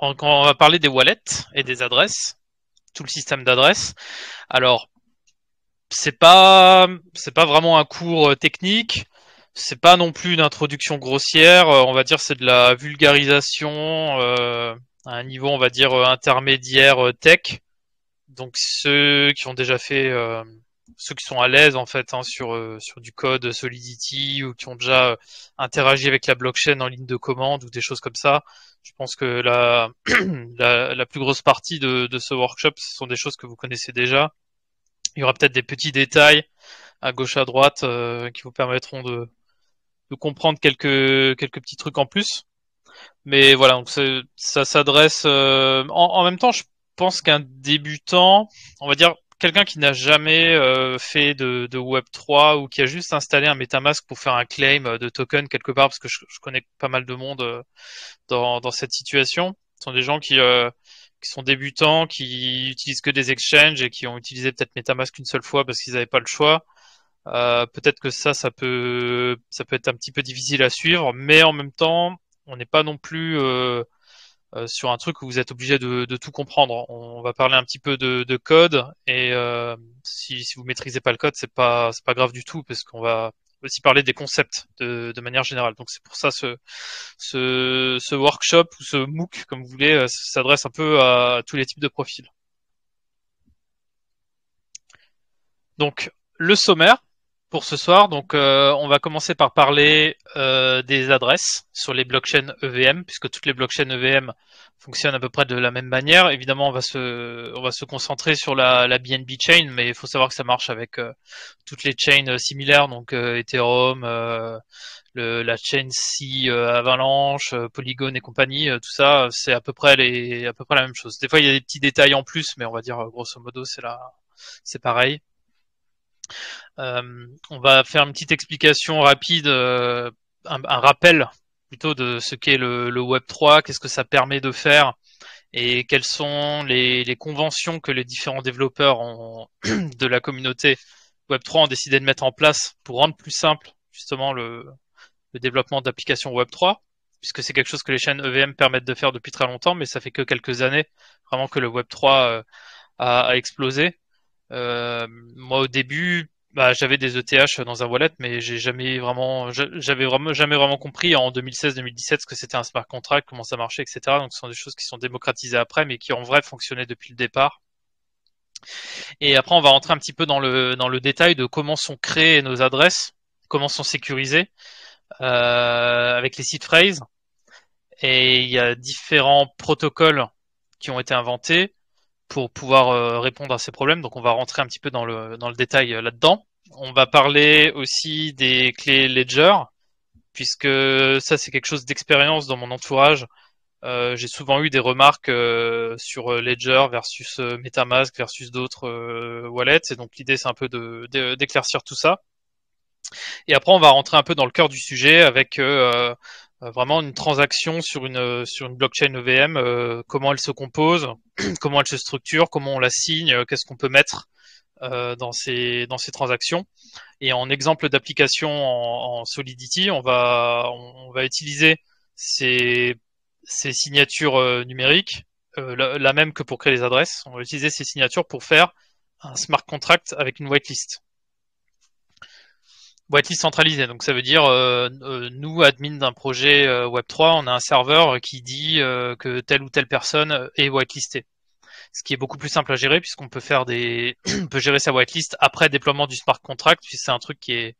on, on va parler des wallets et des adresses, tout le système d'adresses. Alors, c'est pas c'est pas vraiment un cours euh, technique, c'est pas non plus une introduction grossière. Euh, on va dire c'est de la vulgarisation euh, à un niveau on va dire intermédiaire tech. Donc ceux qui ont déjà fait ceux qui sont à l'aise en fait hein, sur sur du code Solidity ou qui ont déjà interagi avec la blockchain en ligne de commande ou des choses comme ça. Je pense que la la, la plus grosse partie de, de ce workshop ce sont des choses que vous connaissez déjà il y aura peut-être des petits détails à gauche à droite euh, qui vous permettront de, de comprendre quelques quelques petits trucs en plus. Mais voilà, donc ça s'adresse euh, en, même temps. Je pense qu'un débutant, on va dire quelqu'un qui n'a jamais euh, fait de, de, Web 3 ou qui a juste installé un MetaMask pour faire un claim de token quelque part, parce que je, connais pas mal de monde dans, dans cette situation. Ce sont des gens qui qui sont débutants, qui utilisent que des exchanges et qui ont utilisé peut-être MetaMask une seule fois parce qu'ils n'avaient pas le choix. Euh, peut-être que ça, ça peut, ça peut être un petit peu difficile à suivre, mais en même temps, on n'est pas non plus euh, sur un truc où vous êtes obligé de, tout comprendre. On va parler un petit peu de, de code et euh, si, si vous maîtrisez pas le code, c'est pas, c'est pas grave du tout parce qu'on va aussi parler des concepts de, manière générale. Donc c'est pour ça ce, ce, ce, workshop ou ce MOOC, comme vous voulez, euh, s'adresse un peu à tous les types de profils. Donc le sommaire pour ce soir. Donc euh, on va commencer par parler euh, des adresses sur les blockchains EVM, puisque toutes les blockchains EVM fonctionnent à peu près de la même manière. Évidemment, on va se, on va se concentrer sur la, la BNB chain, mais il faut savoir que ça marche avec euh, toutes les chains euh, similaires, donc euh, Ethereum, le, la chain C Avalanche, Polygon et compagnie. tout ça, c'est à peu près les, à peu près la même chose. Des fois, il y a des petits détails en plus, mais on va dire grosso modo, c'est là, c'est pareil. On va faire une petite explication rapide, un, un rappel plutôt de ce qu'est le, Web 3, qu'est-ce que ça permet de faire et quelles sont les, conventions que les différents développeurs de la communauté Web 3 ont décidé de mettre en place pour rendre plus simple justement le, développement d'applications Web 3 puisque c'est quelque chose que les chaînes EVM permettent de faire depuis très longtemps, mais ça fait que quelques années vraiment que le Web 3 euh, a, explosé. Euh, moi au début, bah, j'avais des ETH dans un wallet, mais j'ai jamais vraiment, j'avais vraiment jamais vraiment compris en 2016-2017 ce que c'était un smart contract, comment ça marchait, etc. Donc, ce sont des choses qui sont démocratisées après, mais qui en vrai fonctionnaient depuis le départ. Et après, on va rentrer un petit peu dans le dans le détail de comment sont créées nos adresses, comment sont sécurisées euh, avec les seed phrases. Et il y a différents protocoles qui ont été inventés pour pouvoir euh, répondre à ces problèmes. Donc on va rentrer un petit peu dans le, dans le détail euh, là-dedans. On va parler aussi des clés Ledger, puisque ça c'est quelque chose d'expérience dans mon entourage. Euh, j'ai souvent eu des remarques sur Ledger versus MetaMask versus d'autres wallets, et donc l'idée c'est un peu de, d'éclaircir tout ça. Et après on va rentrer un peu dans le cœur du sujet avec vraiment une transaction sur une sur une blockchain EVM, euh, comment elle se compose, comment elle se structure, comment on la signe, euh, qu'est-ce qu'on peut mettre dans ces dans ces transactions. Et en exemple d'application en, Solidity, on va on, va utiliser ces ces signatures numériques, la, même que pour créer les adresses. On va utiliser ces signatures pour faire un smart contract avec une whitelist whitelist centralisée. Donc ça veut dire euh, euh, nous, admin d'un projet euh, Web3, on a un serveur qui dit que telle ou telle personne est whitelistée. Ce qui est beaucoup plus simple à gérer puisqu'on peut faire des, on peut gérer sa whitelist après déploiement du smart contract puisque c'est un truc qui est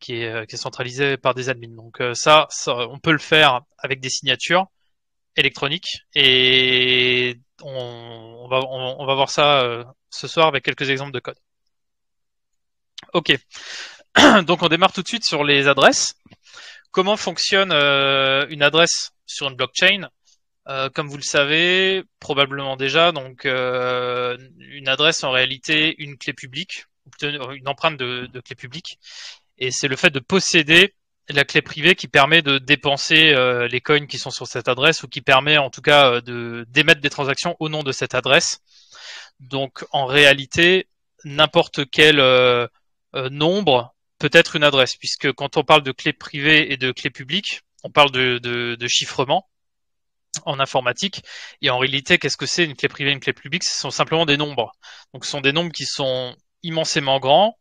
qui est, qui est centralisé par des admins. Donc ça, on peut le faire avec des signatures électroniques et on, va on, va voir ça ce soir avec quelques exemples de code. Ok. Donc on démarre tout de suite sur les adresses. Comment fonctionne euh, une adresse sur une blockchain? Euh, Comme vous le savez probablement déjà, donc euh, une adresse en réalité une clé publique, une empreinte de, clé publique, et c'est le fait de posséder la clé privée qui permet de dépenser les coins qui sont sur cette adresse ou qui permet en tout cas de d'émettre des transactions au nom de cette adresse. Donc en réalité, n'importe quel nombre peut-être une adresse, puisque quand on parle de clé privée et de clé publique, on parle de, chiffrement. en informatique. Et en réalité, qu'est-ce que c'est une clé privée, une clé publique? Ce sont simplement des nombres. Donc, ce sont des nombres qui sont immensément grands,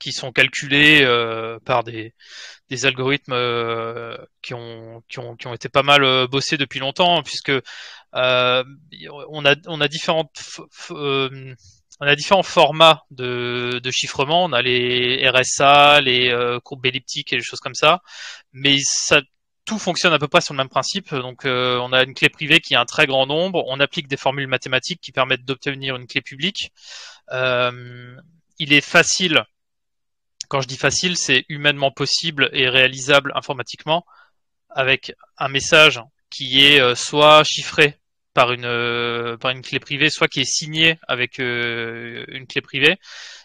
qui sont calculés euh, par des, algorithmes euh, qui, ont, qui, ont, été pas mal euh, bossés depuis longtemps, puisque on a différentes on a différents formats de, de, chiffrement. On a les RSA, les courbes elliptiques et des choses comme ça. Mais ça, tout fonctionne à peu près sur le même principe. Donc, euh, on a une clé privée qui a un très grand nombre. On applique des formules mathématiques qui permettent d'obtenir une clé publique. Euh, il est facile. Quand je dis facile, c'est humainement possible et réalisable informatiquement avec un message qui est euh, soit chiffré par une par une clé privée, soit qui est signé avec une clé privée.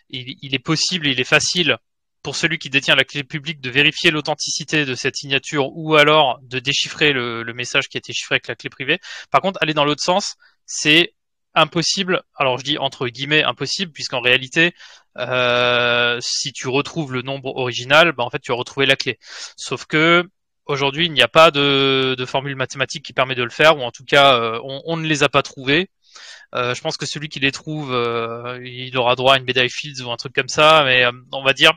Il, il est possible, il est facile pour celui qui détient la clé publique de vérifier l'authenticité de cette signature ou alors de déchiffrer le, message qui a été chiffré avec la clé privée. Par contre, aller dans l'autre sens, c'est impossible. Alors je dis entre guillemets impossible puisqu'en réalité, euh, si tu retrouves le nombre original, bah, en fait tu as retrouvé la clé. Sauf que aujourd'hui, il n'y a pas de, formule mathématique qui permet de le faire, ou en tout cas, euh, on, ne les a pas trouvés. Euh, je pense que celui qui les trouve, il aura droit à une médaille Fields ou un truc comme ça, mais on va dire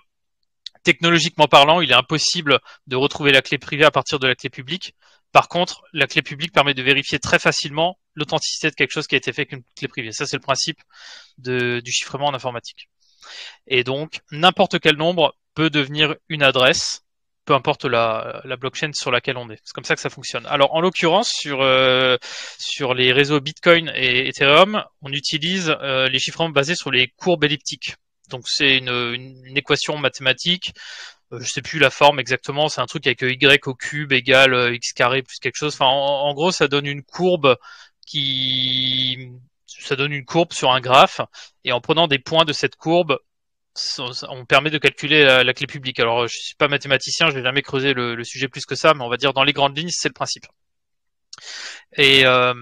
technologiquement parlant, il est impossible de retrouver la clé privée à partir de la clé publique. Par contre, la clé publique permet de vérifier très facilement l'authenticité de quelque chose qui a été fait avec une clé privée. Ça, c'est le principe de, du chiffrement en informatique. Et donc, n'importe quel nombre peut devenir une adresse, peu importe la, blockchain sur laquelle on est. C'est comme ça que ça fonctionne. Alors, en l'occurrence, sur euh, sur les réseaux Bitcoin et Ethereum, on utilise euh, les chiffrements basés sur les courbes elliptiques. Donc c'est une, équation mathématique. Euh, je sais plus la forme exactement. C'est un truc avec y au cube égale x carré plus quelque chose. Enfin, en, gros, ça donne une courbe qui, ça donne une courbe sur un graphe. Et en prenant des points de cette courbe, on permet de calculer la, clé publique. Alors, je suis pas mathématicien, je vais jamais creuser le, sujet plus que ça, mais on va dire dans les grandes lignes, c'est le principe. Et euh,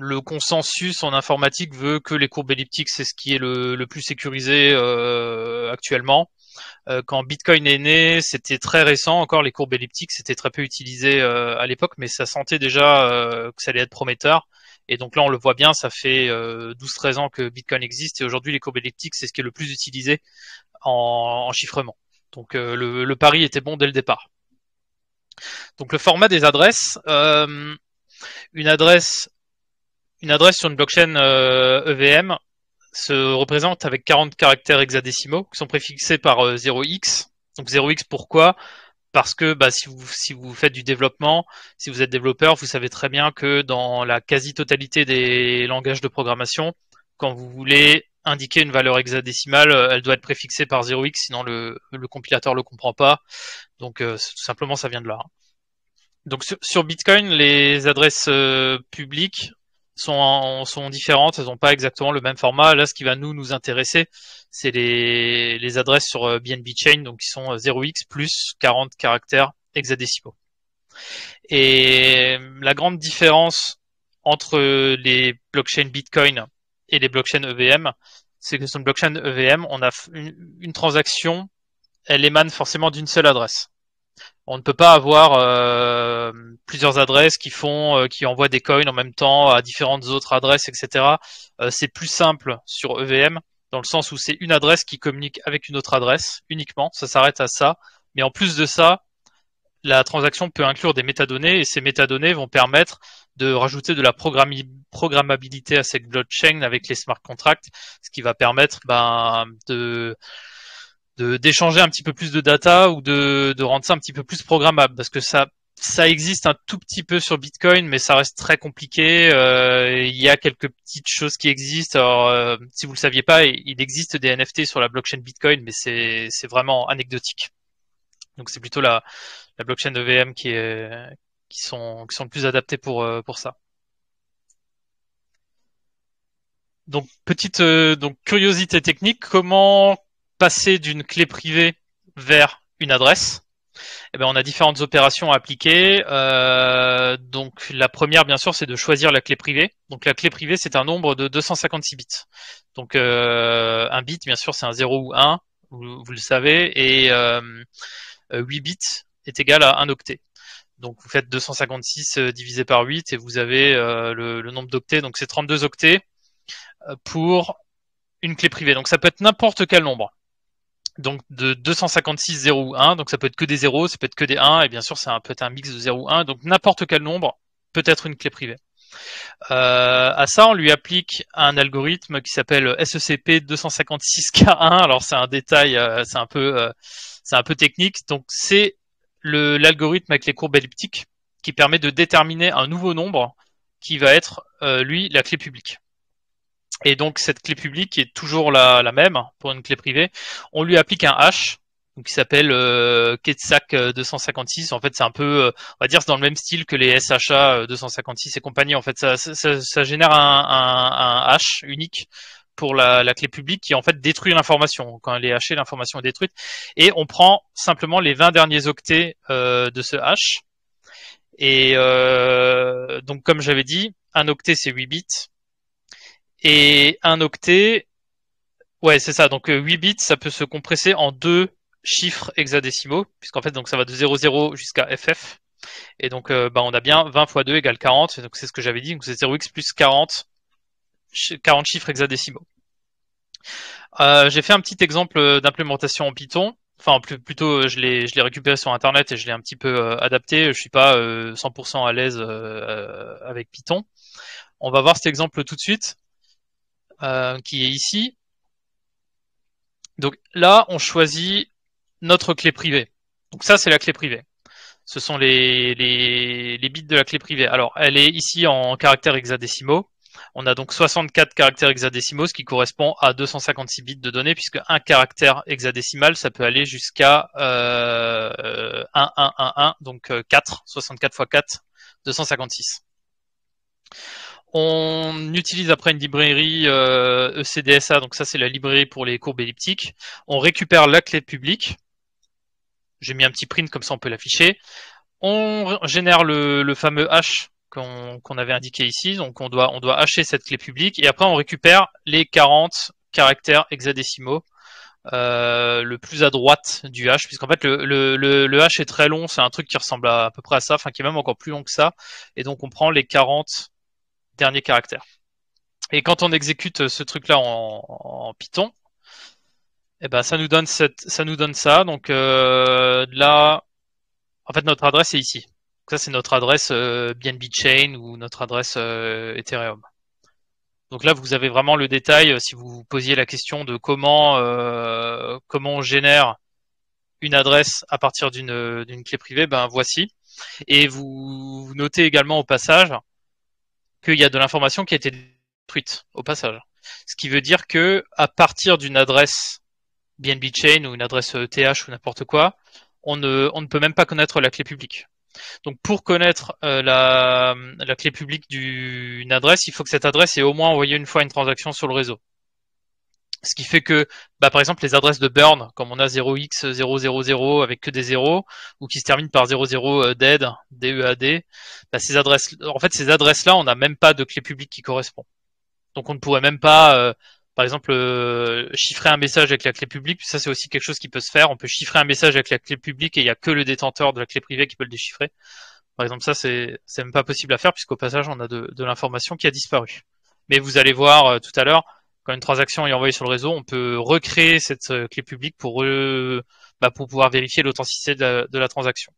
le consensus en informatique veut que les courbes elliptiques, c'est ce qui est le, plus sécurisé euh, actuellement. Euh, quand Bitcoin est né, c'était très récent encore, les courbes elliptiques, c'était très peu utilisé à l'époque, mais ça sentait déjà que ça allait être prometteur. Et donc là, on le voit bien, ça fait 12-13 ans que Bitcoin existe, et aujourd'hui, les courbes elliptiques, c'est ce qui est le plus utilisé en, chiffrement. Donc le, le, pari était bon dès le départ. Donc le format des adresses, une adresse, une adresse sur une blockchain EVM euh, e se représente avec 40 caractères hexadécimaux qui sont préfixés par 0x. Euh, Donc 0x pourquoi? Parce que bah, si, vous, faites du développement, si vous êtes développeur, vous savez très bien que dans la quasi-totalité des langages de programmation, quand vous voulez indiquer une valeur hexadécimale, euh, elle doit être préfixée par 0x, sinon le, compilateur le comprend pas. Donc tout simplement, ça vient de là. Donc sur, Bitcoin, les adresses euh, publiques sont, sont différentes, elles n'ont pas exactement le même format. Là, ce qui va nous nous intéresser, c'est les, les adresses sur BNB euh, Chain, donc qui sont 0x euh, plus 40 caractères hexadécimaux. Et la grande différence entre les blockchains Bitcoin et les blockchains EVM, c'est que sur une blockchain EVM, on a une transaction, elle émane forcément d'une seule adresse on ne peut pas avoir euh, plusieurs adresses qui font, euh, qui envoient des coins en même temps à différentes autres adresses, etc. Euh, c'est plus simple sur EVM dans le sens où c'est une adresse qui communique avec une autre adresse uniquement. Ça s'arrête à ça. Mais en plus de ça, la transaction peut inclure des métadonnées et ces métadonnées vont permettre de rajouter de la programmabilité à cette blockchain avec les smart contracts, ce qui va permettre ben, de d'échanger un petit peu plus de data ou de, rendre ça un petit peu plus programmable parce que ça ça existe un tout petit peu sur Bitcoin, mais ça reste très compliqué. Euh, il y a quelques petites choses qui existent. Euh, si vous le saviez pas, il existe des NFT sur la blockchain Bitcoin, mais c'est c'est vraiment anecdotique. Donc c'est plutôt la la blockchain EVM qui est qui sont qui sont le plus adaptés pour euh, pour ça. Donc petite donc curiosité technique, comment passer d'une clé privée vers une adresse, eh bien, on a différentes opérations à appliquer. Euh, donc la première, bien sûr, c'est de choisir la clé privée. Donc la clé privée, c'est un nombre de 256 bits. Donc euh, un bit, bien sûr, c'est un 0 ou 1, vous, le savez, et euh, 8 bits est égal à un octet. Donc vous faites 256 divisé par 8 et vous avez le, le, nombre d'octets. Donc c'est 32 octets pour une clé privée. Donc ça peut être n'importe quel nombre donc de 256 0 ou 1, donc ça peut être que des 0, ça peut être que des 1, et bien sûr ça peut être un mix de 0 ou 1, donc n'importe quel nombre peut être une clé privée. Euh, à ça, on lui applique un algorithme qui s'appelle SECP 256K1. Alors c'est un détail, euh, c'est un peu, euh, c'est un peu technique. Donc c'est l'algorithme avec les courbes elliptiques qui permet de déterminer un nouveau nombre qui va être euh, lui la clé publique. Et donc cette clé publique est toujours la, la même pour une clé privée. On lui applique un hash qui s'appelle euh, 256. En fait, c'est un peu, euh, on va dire, c'est dans le même style que les SHA 256 et compagnie. En fait, ça, ça, ça génère un, un, un, hash unique pour la, la, clé publique qui en fait détruit l'information. Quand elle est hachée, l'information est détruite. Et on prend simplement les 20 derniers octets euh, de ce hash. Et euh, donc, comme j'avais dit, un octet c'est 8 bits. Et un octet, ouais, c'est ça. Donc 8 euh, bits, ça peut se compresser en deux chiffres hexadécimaux, puisqu'en fait, donc ça va de 00 jusqu'à FF. Et donc, euh, bah, on a bien 20 fois 2 égale 40. donc, c'est ce que j'avais dit. Donc, c'est 0x plus 40, 40 chiffres hexadécimaux. Euh, j'ai fait un petit exemple d'implémentation en Python. Enfin, plutôt, je l'ai, récupéré sur Internet et je l'ai un petit peu adapté. Je suis pas 100% à l'aise avec Python. On va voir cet exemple tout de suite. Euh, qui est ici. Donc là, on choisit notre clé privée. Donc ça, c'est la clé privée. Ce sont les, les, bits de la clé privée. Alors, elle est ici en caractères hexadécimaux. On a donc 64 caractères hexadécimaux, ce qui correspond à 256 bits de données, puisque un caractère hexadécimal, ça peut aller jusqu'à euh, 1, 1, 1, 1, donc 4, 64 x 4, 256. On utilise après une librairie euh, ECDSA, donc ça c'est la librairie pour les courbes elliptiques. On récupère la clé publique. J'ai mis un petit print comme ça on peut l'afficher. On génère le, fameux hash qu'on avait indiqué ici. Donc on doit, on doit hasher cette clé publique et après on récupère les 40 caractères hexadécimaux. Euh, le plus à droite du hash, puisqu'en fait le, le, est très long, c'est un truc qui ressemble à, à peu près à ça, enfin qui est même encore plus long que ça, et donc on prend les 40 dernier caractère. Et quand on exécute ce truc-là en, Python, eh ben ça nous donne cette, ça nous donne ça. Donc euh, là, en fait, notre adresse est ici. ça, c'est notre adresse euh, BNB Chain ou notre adresse euh, Ethereum. Donc là, vous avez vraiment le détail. Euh, si vous vous posiez la question de comment euh, comment on génère une adresse à partir d'une d'une clé privée, ben voici. Et vous notez également au passage qu'il y a de l'information qui a été détruite au passage. Ce qui veut dire que à partir d'une adresse BNB Chain ou une adresse TH e ou n'importe quoi, on ne, on ne peut même pas connaître la clé publique. Donc pour connaître euh, la, la, clé publique d'une adresse, il faut que cette adresse ait au moins envoyé une fois une transaction sur le réseau. Ce qui fait que, bah, par exemple, les adresses de burn, comme on a 0x000 avec que des zéros, ou qui se terminent par 00 euh, dead, DEAD, bah, ces adresses, en fait, ces adresses-là, on n'a même pas de clé publique qui correspond. Donc, on ne pourrait même pas, euh, par exemple, euh, chiffrer un message avec la clé publique. Ça, c'est aussi quelque chose qui peut se faire. On peut chiffrer un message avec la clé publique et il n'y a que le détenteur de la clé privée qui peut le déchiffrer. Par exemple, ça, c'est, même pas possible à faire puisqu'au passage, on a de, de l'information qui a disparu. Mais vous allez voir tout à l'heure, quand une transaction est envoyée sur le réseau, on peut recréer cette euh, clé publique pour, bah, pour pouvoir vérifier l'authenticité de, la transaction.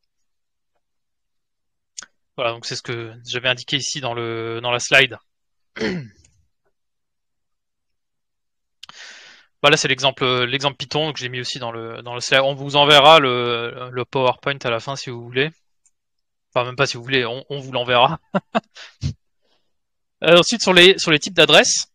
Voilà, donc c'est ce que j'avais indiqué ici dans, la slide. Voilà, c'est l'exemple l'exemple Python que j'ai mis aussi dans le slide. On vous enverra le, PowerPoint à la fin si vous voulez. Enfin, même pas si vous voulez, on, vous l'enverra. Euh, ensuite, sur les sur les types d'adresses,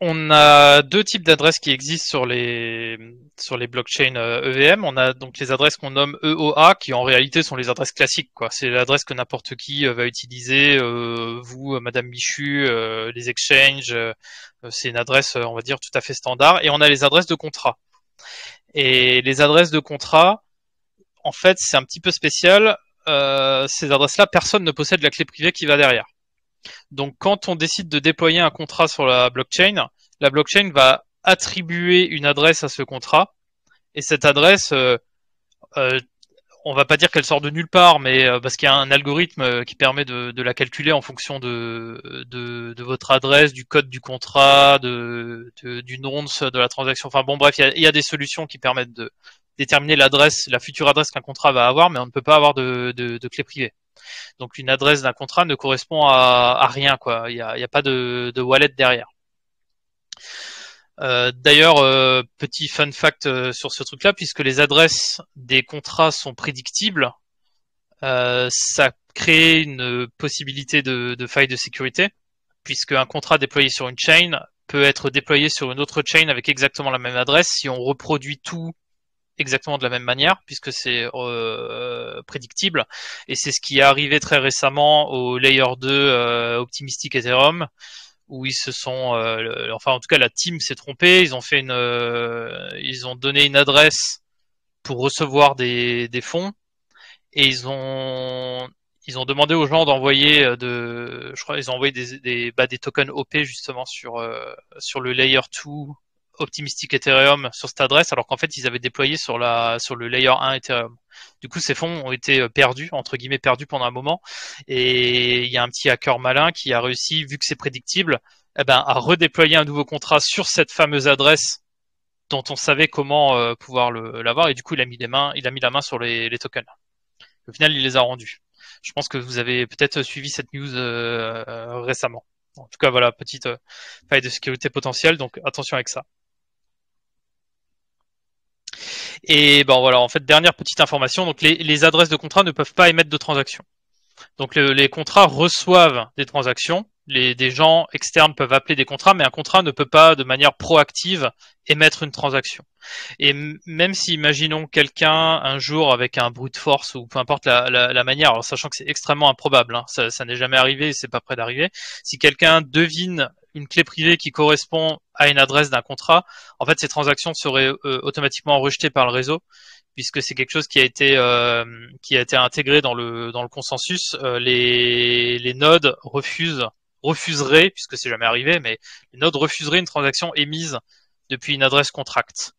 on a deux types d'adresses qui existent sur les sur les blockchains EVM. Euh, e on a donc les adresses qu'on nomme EOA, qui en réalité sont les adresses classiques. C'est l'adresse que n'importe qui euh, va utiliser. Euh, vous, Madame Michu, les exchanges, c'est une adresse, on va dire, tout à fait standard. Et on a les adresses de contrat. Et les adresses de contrat, en fait, c'est un petit peu spécial. ces adresses-là, personne ne possède la clé privée qui va derrière. Donc quand on décide de déployer un contrat sur la blockchain, la blockchain va attribuer une adresse à ce contrat et cette adresse, euh, euh, on va pas dire qu'elle sort de nulle part, mais euh, parce qu'il y a un algorithme euh, qui permet de, la calculer en fonction de, votre adresse, du code du contrat, du nonce de la transaction. Enfin bon, bref, il y a, des solutions qui permettent de déterminer l'adresse, la future adresse qu'un contrat va avoir, mais on ne peut pas avoir de, clé privée. Donc une adresse d'un contrat ne correspond à, rien, quoi. Il n'y a, pas de, wallet derrière. Euh, d'ailleurs, euh, petit fun fact euh, sur ce truc-là, puisque les adresses des contrats sont prédictibles, ça crée une possibilité de, de faille de sécurité, puisque un contrat déployé sur une chain peut être déployé sur une autre chain avec exactement la même adresse si on reproduit tout exactement de la même manière puisque c'est prédictible. Et c'est ce qui est arrivé très récemment au layer 2 optimistic Ethereum où ils se sont, euh, enfin en tout cas la team s'est trompée, ils ont fait une, euh, ils ont donné une adresse pour recevoir des, des fonds. Et ils ont ils ont demandé aux gens d'envoyer euh, de, je crois, ils ont envoyé des, bah, des tokens OP justement sur sur le layer 2 optimistic Ethereum sur cette adresse, alors qu'en fait ils avaient déployé sur la sur le layer 1 Ethereum. Du coup, ces fonds ont été euh, perdus, entre guillemets perdus pendant un moment, et il y a un petit hacker malin qui a réussi, vu que c'est prédictible, eh ben, à redéployer un nouveau contrat sur cette fameuse adresse dont on savait comment euh, pouvoir l'avoir, et du coup il a mis les mains, il a mis la main sur les, tokens. Au final, il les a rendus. Je pense que vous avez peut-être suivi cette news euh, récemment. En tout cas, voilà, petite faille de sécurité potentielle, donc attention avec ça. Et bon voilà, en fait, dernière petite information, donc les, adresses de contrat ne peuvent pas émettre de transactions. Donc les contrats reçoivent des transactions, les, des gens externes peuvent appeler des contrats, mais un contrat ne peut pas de manière proactive émettre une transaction. Et même si, imaginons quelqu'un un jour avec un brute force ou peu importe la, manière, alors sachant que c'est extrêmement improbable, hein, ça, ça n'est jamais arrivé, c'est pas prêt d'arriver, si quelqu'un devine une clé privée qui correspond à une adresse d'un contrat, en fait, ces transactions seraient euh, automatiquement rejetées par le réseau, puisque c'est quelque chose qui a été euh, qui a été intégré dans le dans le consensus. Euh, les les nodes refusent refuseraient, puisque c'est jamais arrivé, mais les nodes refuseraient une transaction émise depuis une adresse contract.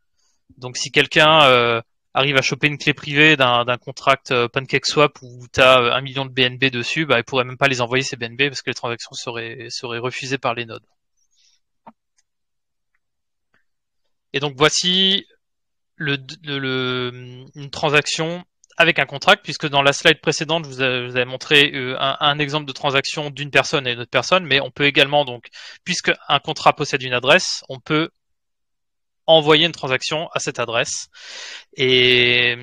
Donc, si quelqu'un arrive à choper une clé privée d'un, d'un contract PancakeSwap où tu un million de BNB dessus, bah, il pourrait même pas les envoyer ces BNB parce que les transactions seraient, seraient refusées par les nodes. Et donc voici le, une transaction avec un contract, puisque dans la slide précédente, je vous, avais montré euh, un, exemple de transaction d'une personne et une autre personne, mais on peut également donc, puisque un contrat possède une adresse, on peut envoyer une transaction à cette adresse. Et,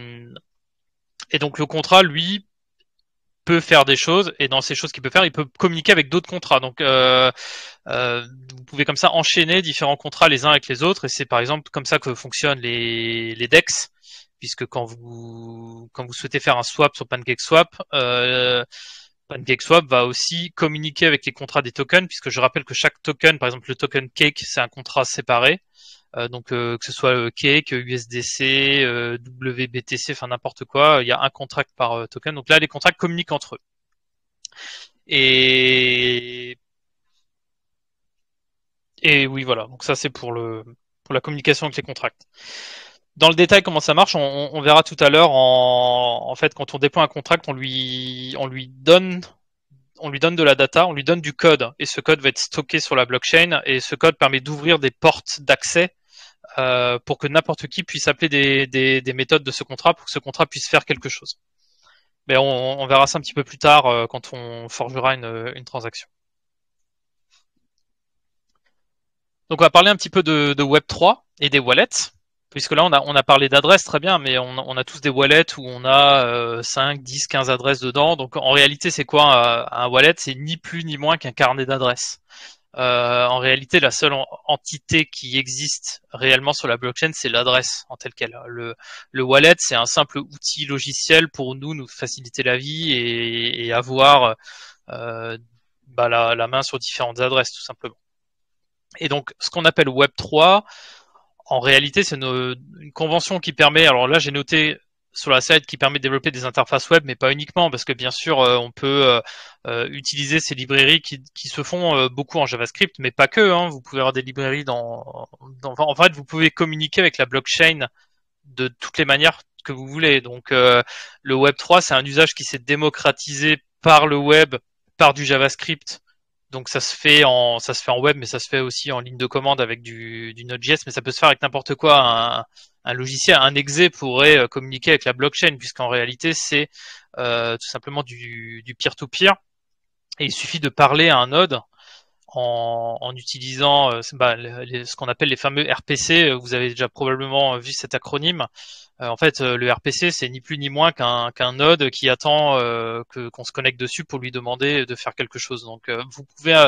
et donc le contrat, lui, peut faire des choses et dans ces choses qu'il peut faire, il peut communiquer avec d'autres contrats. Donc euh, euh, vous pouvez comme ça enchaîner différents contrats les uns avec les autres et c'est par exemple comme ça que fonctionnent les, les DEX puisque quand vous quand vous souhaitez faire un swap sur PancakeSwap, euh, PancakeSwap va aussi communiquer avec les contrats des tokens puisque je rappelle que chaque token, par exemple le token Cake, c'est un contrat séparé. Euh, donc euh, que ce soit euh, Cake, USDC, WBTC, enfin n'importe quoi, il y a un contract par token. Donc là, les contrats communiquent entre eux. Et et oui, voilà. Donc ça, c'est pour pour la communication avec les contracts. Dans le détail, comment ça marche, on, verra tout à l'heure. En, en fait, quand on déploie un contract, on lui on lui donne on lui donne de la data, on lui donne du code, et ce code va être stocké sur la blockchain, et ce code permet d'ouvrir des portes d'accès euh, pour que n'importe qui puisse appeler des, des, méthodes de ce contrat pour que ce contrat puisse faire quelque chose. Mais on, verra ça un petit peu plus tard euh, quand on forgera une, transaction. Donc on va parler un petit peu de, de Web3 et des wallets, puisque là on a, parlé d'adresses très bien, mais on, a tous des wallets où on a euh, 5, 10, 15 adresses dedans. Donc en réalité c'est quoi un, un wallet? C'est ni plus ni moins qu'un carnet d'adresses. Euh, en réalité, la seule entité qui existe réellement sur la blockchain, c'est l'adresse en telle qu'elle. Le, le wallet, c'est un simple outil logiciel pour nous, nous faciliter la vie et, avoir euh, bah, la, la, main sur différentes adresses, tout simplement. Et donc, ce qu'on appelle Web 3, en réalité, c'est une, convention qui permet. Alors là, j'ai noté sur la site qui permet de développer des interfaces web, mais pas uniquement, parce que bien sûr, euh, on peut euh, euh, utiliser ces librairies qui, qui se font beaucoup en JavaScript, mais pas que. Hein. Vous pouvez avoir des librairies dans, En fait, vous pouvez communiquer avec la blockchain de toutes les manières que vous voulez. Donc le Web 3, c'est un usage qui s'est démocratisé par le web, par du JavaScript. Donc ça se fait en ça se fait en web, mais ça se fait aussi en ligne de commande avec du, du Node.js, mais ça peut se faire avec n'importe quoi. Un, logiciel, un exe pourrait communiquer avec la blockchain, puisqu'en réalité c'est tout simplement du peer-to-peer. -peer, et il suffit de parler à un node en, utilisant euh, bah, ce qu'on appelle les fameux RPC. Vous avez déjà probablement vu cet acronyme. Euh, en fait, euh, le RPC, c'est ni plus ni moins qu'un node qui attend qu'on se connecte dessus pour lui demander de faire quelque chose. Donc, vous pouvez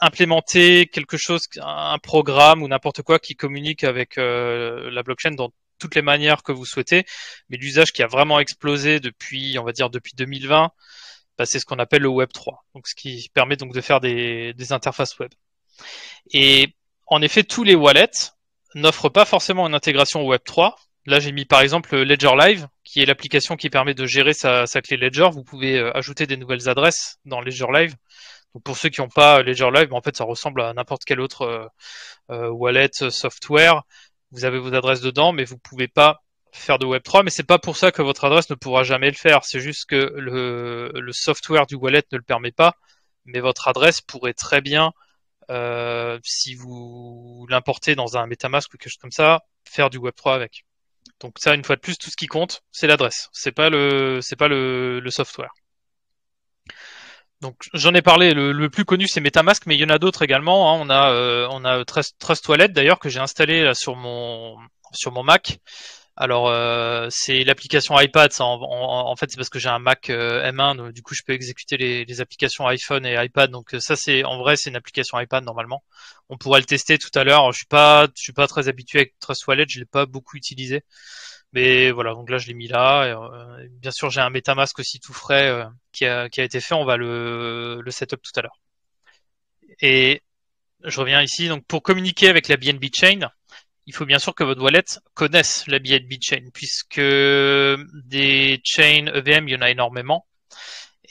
implémenter quelque chose, un programme ou n'importe quoi qui communique avec la blockchain dans toutes les manières que vous souhaitez. Mais l'usage qui a vraiment explosé depuis, on va dire, depuis 2020, bah, c'est ce qu'on appelle le Web 3, donc ce qui permet donc de faire des, interfaces web. Et en effet, tous les wallets n'offrent pas forcément une intégration Web 3. Là, j'ai mis par exemple Ledger Live, qui est l'application qui permet de gérer sa, clé Ledger. Vous pouvez euh, ajouter des nouvelles adresses dans Ledger Live. Donc pour ceux qui n'ont pas Ledger Live, en fait, ça ressemble à n'importe quel autre euh, euh, wallet software. Vous avez vos adresses dedans, mais vous pouvez pas faire de Web3, mais c'est pas pour ça que votre adresse ne pourra jamais le faire. C'est juste que le, le, software du wallet ne le permet pas, mais votre adresse pourrait très bien, euh, si vous l'importez dans un MetaMask ou quelque chose comme ça, faire du Web3 avec. Donc ça, une fois de plus, tout ce qui compte, c'est l'adresse. C'est pas le, pas le, le, software. Donc j'en ai parlé. Le, plus connu c'est MetaMask, mais il y en a d'autres également. Hein. On a, euh, on a Trust, Trust d'ailleurs que j'ai installé sur mon sur mon Mac. Alors euh, c'est l'application iPad, en, fait c'est parce que j'ai un Mac euh, M1, du coup je peux exécuter les, applications iPhone et iPad. Donc ça c'est en vrai c'est une application iPad normalement. On pourra le tester tout à l'heure. Je suis suis pas très habitué avec Trust Wallet, je l'ai pas beaucoup utilisé. Mais voilà, donc là je l'ai mis là. Euh, bien sûr j'ai un MetaMask aussi tout frais qui, a, qui a été fait. On va le, le setup tout à l'heure. Et je reviens ici. Donc pour communiquer avec la BNB Chain, il faut bien sûr que votre wallet connaisse la BNB chain, puisque des chains EVM, il y en a énormément.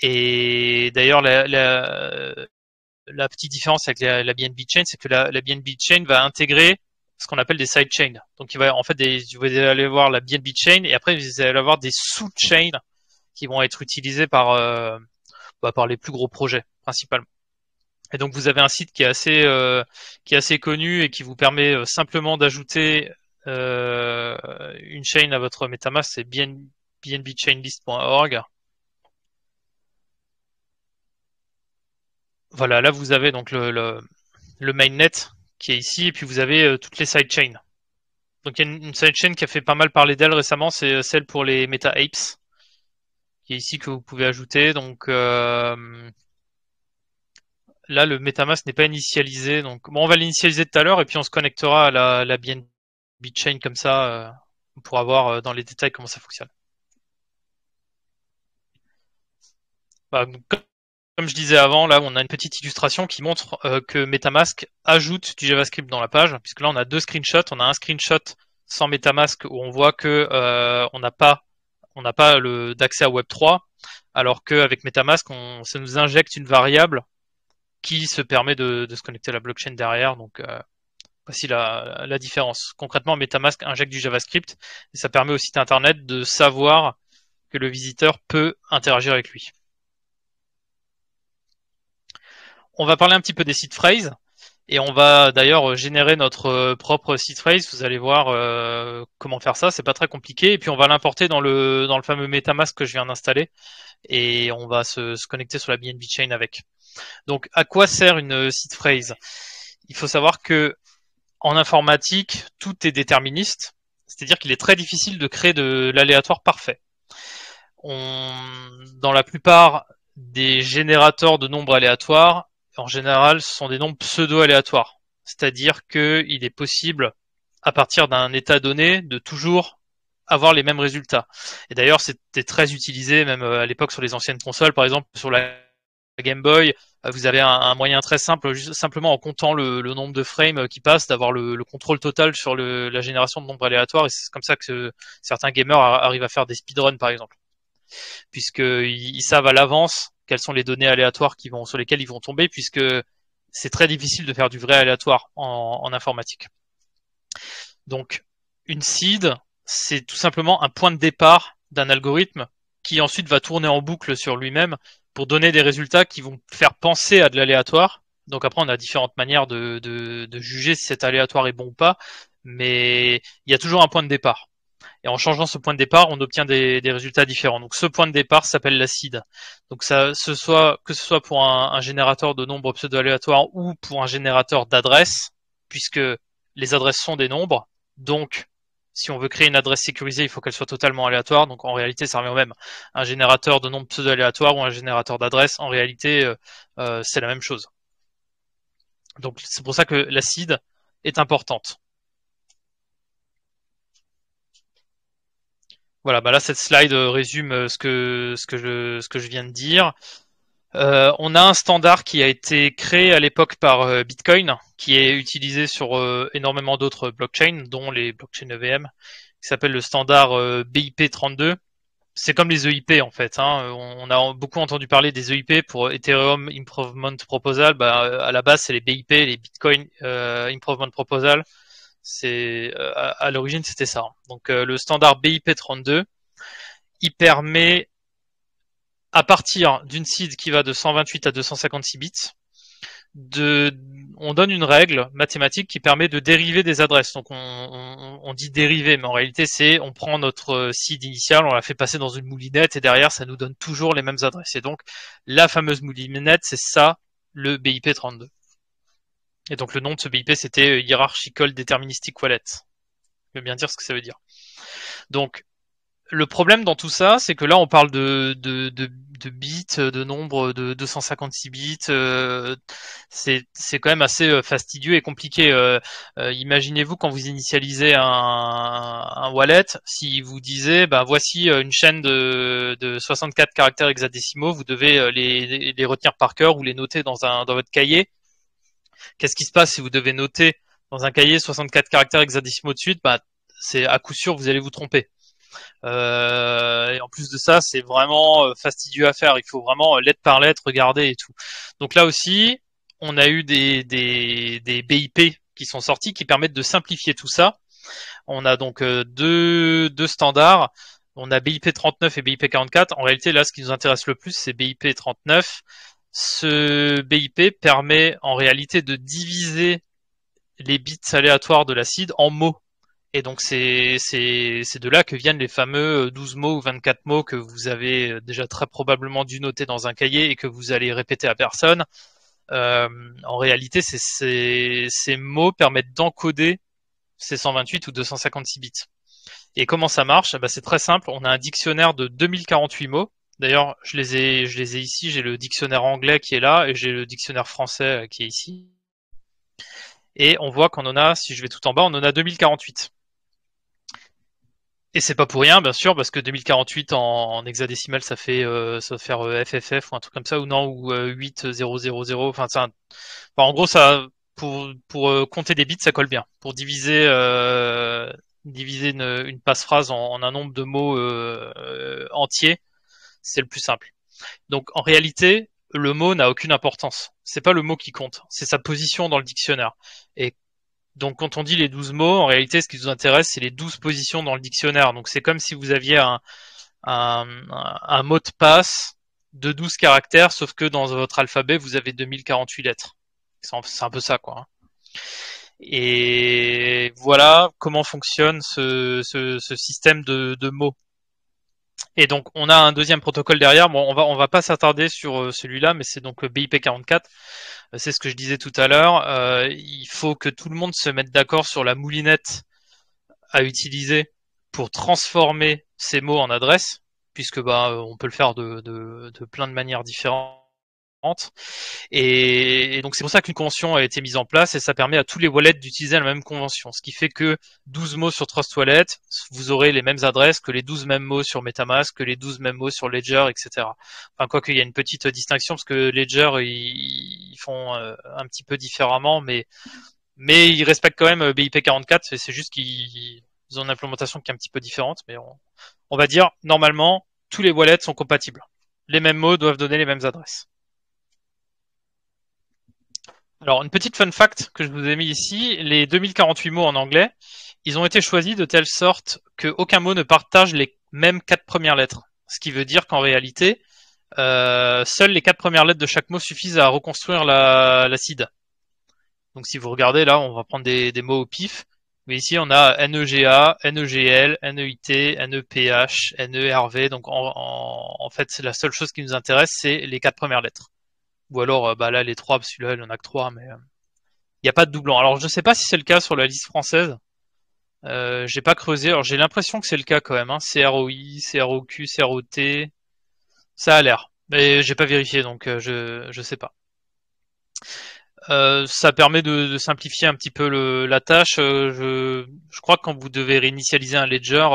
Et d'ailleurs, la, la, petite différence avec la, BNB chain, c'est que la, BNB chain va intégrer ce qu'on appelle des side chains. Donc, il va en fait, des, vous allez aller voir la BNB chain et après, vous allez avoir des sous-chains qui vont être utilisés par, euh, bah, par les plus gros projets, principalement. Et donc vous avez un site qui est assez euh, qui est assez connu et qui vous permet euh, simplement d'ajouter euh, une chain à votre MetaMask, c'est bnbchainlist.org. Voilà, là vous avez donc le, le, mainnet qui est ici et puis vous avez toutes les sidechains. Donc il y a une, sidechain qui a fait pas mal parler d'elle récemment, c'est celle pour les Meta Apes qui est ici que vous pouvez ajouter. Donc là, le MetaMask n'est pas initialisé. Donc, bon, on va l'initialiser tout à l'heure et puis on se connectera à la, la BNB chain comme ça euh, pour voir euh, dans les détails comment ça fonctionne. Bah, comme je disais avant, là, on a une petite illustration qui montre euh, que MetaMask ajoute du JavaScript dans la page, puisque là, on a deux screenshots. On a un screenshot sans MetaMask où on voit que on n'a pas on n'a pas d'accès à Web3, alors qu'avec MetaMask, on, ça nous injecte une variable qui se permet de, se connecter à la blockchain derrière. Donc euh, voici la, la, différence. Concrètement, MetaMask injecte du JavaScript et ça permet au site internet de savoir que le visiteur peut interagir avec lui. On va parler un petit peu des sites phrases et on va d'ailleurs générer notre propre site phrase. Vous allez voir euh, comment faire ça. C'est pas très compliqué. Et puis on va l'importer dans le dans le fameux MetaMask que je viens d'installer et on va se, connecter sur la BNB chain avec. Donc, à quoi sert une seed phrase? Il faut savoir que en informatique, tout est déterministe, c'est-à-dire qu'il est très difficile de créer de l'aléatoire parfait. Dans la plupart des générateurs de nombres aléatoires, en général, ce sont des nombres pseudo-aléatoires, c'est-à-dire qu'il est possible, à partir d'un état donné, de toujours avoir les mêmes résultats. Et d'ailleurs, c'était très utilisé même euh, à l'époque sur les anciennes consoles, par exemple sur la Game Boy, euh, vous avez un, moyen très simple, simplement en comptant le, nombre de frames qui passent, d'avoir le, contrôle total sur la génération de nombres aléatoires. Et c'est comme ça que certains gamers arrivent à faire des speedruns, par exemple, puisqu'ils ils savent à l'avance quelles sont les données aléatoires qui vont sur lesquelles ils vont tomber, puisque c'est très difficile de faire du vrai aléatoire en, informatique. Donc, une seed, c'est tout simplement un point de départ d'un algorithme qui ensuite va tourner en boucle sur lui-même pour donner des résultats qui vont faire penser à de l'aléatoire. Donc après, on a différentes manières de, juger si cet aléatoire est bon ou pas, mais il y a toujours un point de départ. Et en changeant ce point de départ, on obtient des, des résultats différents. Donc ce point de départ s'appelle l'acide. Donc ça, ce soit que ce soit pour un, un générateur de nombres pseudo-aléatoires ou pour un générateur d'adresses, puisque les adresses sont des nombres. Donc si on veut créer une adresse sécurisée, il faut qu'elle soit totalement aléatoire. Donc en réalité, ça revient au même. Un générateur de nombres pseudo-aléatoires ou un générateur d'adresses, en réalité, euh, euh, c'est la même chose. Donc c'est pour ça que l'acide est importante. Voilà, bah là cette slide euh, résume ce que ce que je viens de dire. Euh, on a un standard qui a été créé à l'époque par euh, Bitcoin, qui est utilisé sur euh, énormément d'autres blockchains, dont les blockchains EVM, qui s'appelle le standard BIP32. C'est comme les EIP en fait. Hein. On, a beaucoup entendu parler des EIP pour Ethereum Improvement Proposal. Bah, à la base, c'est les BIP, les Bitcoin Improvement Proposal. C'est à, à l'origine, c'était ça. Donc le standard BIP32, il permet à partir d'une seed qui va de 128 à 256 bits, de, on donne une règle mathématique qui permet de dériver des adresses. Donc on, dit dériver, mais en réalité c'est on prend notre seed initiale, on la fait passer dans une moulinette et derrière ça nous donne toujours les mêmes adresses. Et donc la fameuse moulinette, c'est ça le BIP 32. Et donc le nom de ce BIP c'était Hierarchical Deterministic Wallet. Je veux bien dire ce que ça veut dire. Donc le problème dans tout ça, c'est que là, on parle de, de, de, de bits, de nombre de 256 bits. Euh, c'est quand même assez euh, fastidieux et compliqué. Euh, euh, Imaginez-vous quand vous initialisez un, wallet, si vous disiez, ben voici une chaîne de, de 64 caractères hexadécimaux, vous devez les, les retenir par cœur ou les noter dans, un, dans votre cahier. Qu'est-ce qui se passe si vous devez noter dans un cahier 64 caractères hexadécimaux de suite? Bah, c'est à coup sûr vous allez vous tromper. Euh, et en plus de ça, c'est vraiment euh, fastidieux à faire. Il faut vraiment euh, lettre par lettre regarder et tout. Donc là aussi, on a eu des, des, des BIP qui sont sortis qui permettent de simplifier tout ça. On a donc deux, deux standards. On a BIP 39 et BIP 44. En réalité, là, ce qui nous intéresse le plus, c'est BIP 39. Ce BIP permet en réalité de diviser les bits aléatoires de l'acide en mots. Et donc c'est de là que viennent les fameux 12 mots ou 24 mots que vous avez déjà très probablement dû noter dans un cahier et que vous allez répéter à personne. Euh, en réalité, ces, mots permettent d'encoder ces 128 ou 256 bits. Et comment ça marche? Bah, C'est très simple. On a un dictionnaire de 2048 mots. D'ailleurs, je les ai, je les ai ici. J'ai le dictionnaire anglais qui est là et j'ai le dictionnaire français qui est ici. Et on voit qu'on en a, si je vais tout en bas, on en a 2048. Et c'est pas pour rien, bien sûr, parce que 2048 en, en hexadécimal, ça fait euh, ça va faire FFF euh, ou un truc comme ça, ou non, ou 8000. Euh, enfin, ça, en gros, ça pour pour compter des bits, ça colle bien. Pour diviser diviser une, une passe-phrase en, un nombre de mots entiers, c'est le plus simple. Donc, en réalité, le mot n'a aucune importance. C'est pas le mot qui compte, c'est sa position dans le dictionnaire. Et donc quand on dit les 12 mots, en réalité, ce qui nous intéresse, c'est les 12 positions dans le dictionnaire. Donc c'est comme si vous aviez un, mot de passe de 12 caractères, sauf que dans votre alphabet, vous avez 2048 lettres. C'est un peu ça, quoi. Hein. Et voilà comment fonctionne ce, système de, mots. Et donc on a un deuxième protocole derrière. Bon, on va on va pas s'attarder sur euh, celui-là, mais c'est donc BIP 44 c'est ce que je disais tout à l'heure. Euh, il faut que tout le monde se mette d'accord sur la moulinette à utiliser pour transformer ces mots en adresse, puisque bah on peut le faire de, de, de plein de manières différentes. Et, donc c'est pour ça qu'une convention a été mise en place et ça permet à tous les wallets d'utiliser la même convention. Ce qui fait que 12 mots sur Trust Wallet, vous aurez les mêmes adresses que les 12 mêmes mots sur Metamask, que les 12 mêmes mots sur Ledger, etc. Enfin quoi qu'il y a une petite distinction parce que Ledger ils, font euh, un petit peu différemment, mais mais ils respectent quand même euh, BIP 44. C'est juste qu'ils ont une implémentation qui est un petit peu différente, mais on, on va dire normalement tous les wallets sont compatibles. Les mêmes mots doivent donner les mêmes adresses. Alors, une petite fun fact que je vous ai mis ici, les 2048 mots en anglais, ils ont été choisis de telle sorte qu'aucun mot ne partage les mêmes quatre premières lettres. Ce qui veut dire qu'en réalité, euh, seules les quatre premières lettres de chaque mot suffisent à reconstruire la, la. Donc si vous regardez là, on va prendre des, des mots au pif. Mais ici, on a NEGA, NEGL, NEIT, NEPH, NERV. Donc en, en, en fait, c'est la seule chose qui nous intéresse, c'est les quatre premières lettres. Ou alors, euh, bah là, les trois, celui-là, il en a que trois, mais euh, il n'y a pas de doublon. Alors je sais pas si c'est le cas sur la liste française. Euh, j'ai pas creusé. Alors j'ai l'impression que c'est le cas quand même. Hein. CROI, CROQ, CROT. Ça a l'air. Mais j'ai pas vérifié, donc euh, je je sais pas. Euh, ça permet de, de, simplifier un petit peu le, la tâche. Je, je, crois que quand vous devez réinitialiser un ledger,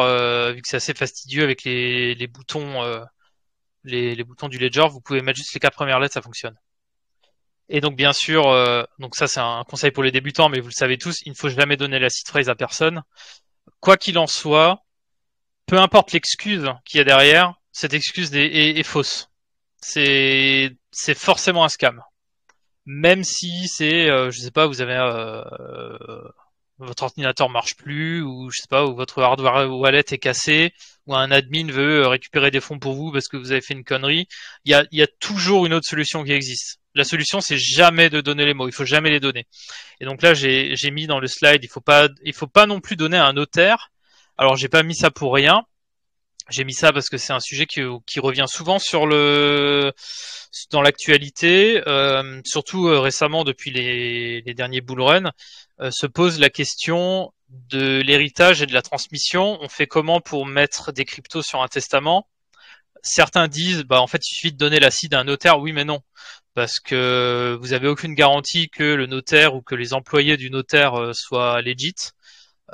vu que c'est assez fastidieux avec les, les boutons, les, boutons du ledger, vous pouvez mettre juste les quatre premières lettres, ça fonctionne. Et donc bien sûr, donc ça c'est un conseil pour les débutants, mais vous le savez tous, il ne faut jamais donner la seed phrase à personne. Quoi qu'il en soit, peu importe l'excuse qu'il y a derrière, cette excuse est, est, est fausse. C'est c'est forcément un scam même si c'est, euh, je sais pas, vous avez euh, votre ordinateur marche plus ou je sais pas, ou votre hardware wallet est cassé ou un admin veut récupérer des fonds pour vous parce que vous avez fait une connerie, il y a, y a toujours une autre solution qui existe. La solution, c'est jamais de donner les mots. Il faut jamais les donner. Et donc là, j'ai mis dans le slide, il faut pas, il faut pas non plus donner à un notaire. Alors, j'ai pas mis ça pour rien. J'ai mis ça parce que c'est un sujet qui, qui, revient souvent sur le dans l'actualité, euh, surtout euh, récemment depuis les, les derniers bull run, euh, se pose la question de l'héritage et de la transmission. On fait comment pour mettre des cryptos sur un testament? Certains disent, bah en fait, il suffit de donner la CID à un notaire. Oui, mais non, parce que vous avez aucune garantie que le notaire ou que les employés du notaire euh, soient legit.